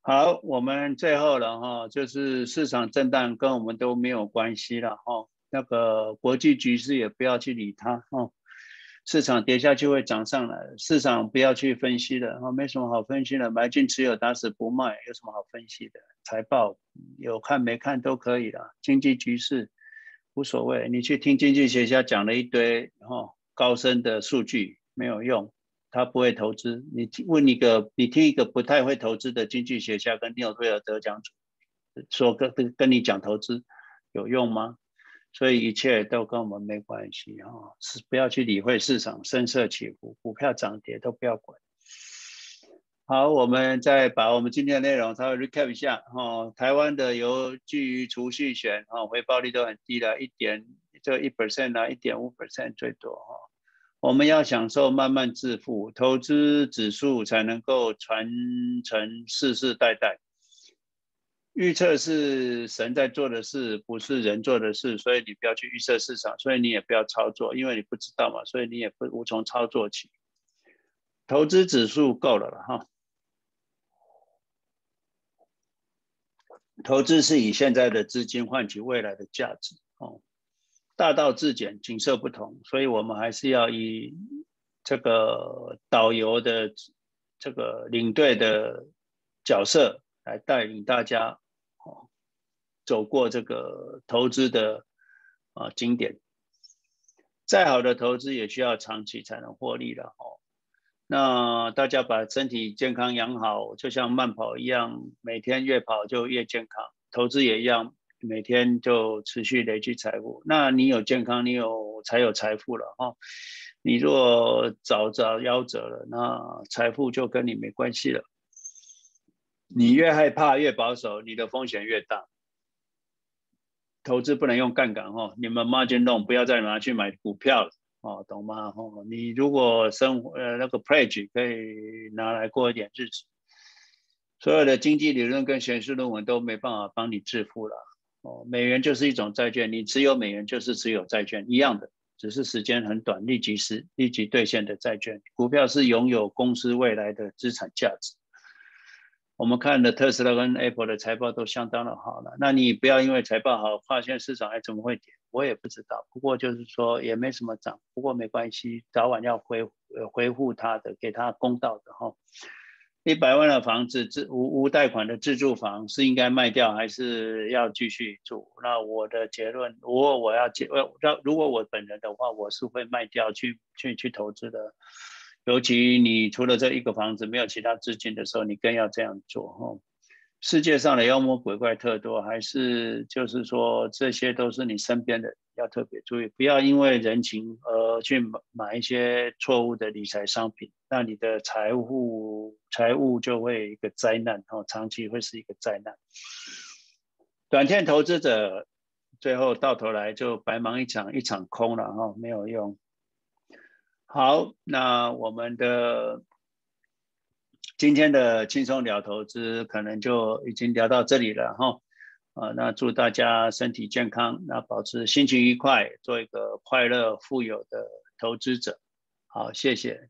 好，我们最后了哈，就是市场震荡跟我们都没有关系了哈，那个国际局势也不要去理它哈。市场跌下去会涨上来，市场不要去分析的，哦，没什么好分析的，买进持有打死不卖，有什么好分析的？财报有看没看都可以啦，经济局势无所谓，你去听经济学家讲了一堆，哦，高深的数据没有用，他不会投资。你问一个，你听一个不太会投资的经济学家跟纽贝尔得奖者说跟跟跟你讲投资有用吗？所以一切都跟我们没关系哈，是不要去理会市场声色起伏，股票涨跌都不要管。好，我们再把我们今天的内容稍微 recap 一下哈。台湾的有基于储蓄险哈，回报率都很低的，一点就一 percent 啊，一点五 percent 最多哈。我们要享受慢慢致富，投资指数才能够传承世世代代。预测是神在做的事，不是人做的事，所以你不要去预测市场，所以你也不要操作，因为你不知道嘛，所以你也不无从操作起。投资指数够了了哈。投资是以现在的资金换取未来的价值哦。大道至简，景色不同，所以我们还是要以这个导游的这个领队的角色来带领大家，走过这个投资的啊经典。再好的投资也需要长期才能获利的哦。那大家把身体健康养好，就像慢跑一样，每天越跑就越健康。投资也一样，每天就持续累积财富。那你有健康，你有才有财富了哈。你若早早夭折了，那财富就跟你没关系了。你越害怕越保守，你的风险越大。投资不能用杠杆哈，你们 margin loan 不要再拿去买股票了。哦，懂吗？哦，你如果生活呃那个 pledge 可以拿来过一点日子，所有的经济理论跟学术论文都没办法帮你致富了。哦，美元就是一种债券，你持有美元就是持有债券一样的，只是时间很短，立即是立即兑现的债券。股票是拥有公司未来的资产价值。我们看的特斯拉跟 Apple 的财报都相当的好了，那你不要因为财报好，发现市场还怎么会跌？我也不知道。不过就是说也没什么涨，不过没关系，早晚要恢呃恢复它的，给它公道的哈。一百万的房子自无无贷款的自住房是应该卖掉还是要继续住？那我的结论，如果我要结，要如果我本人的话，我是会卖掉去去去投资的。尤其你除了这一个房子没有其他资金的时候，你更要这样做哈。世界上的妖魔鬼怪特多，还是就是说这些都是你身边的，要特别注意，不要因为人情而去买买一些错误的理财商品，那你的财务财务就会一个灾难哦，长期会是一个灾难。短线投资者最后到头来就白忙一场，一场空了哈，没有用。好，那我们的今天的轻松聊投资可能就已经聊到这里了哈。啊，那祝大家身体健康，那保持心情愉快，做一个快乐富有的投资者。好，谢谢。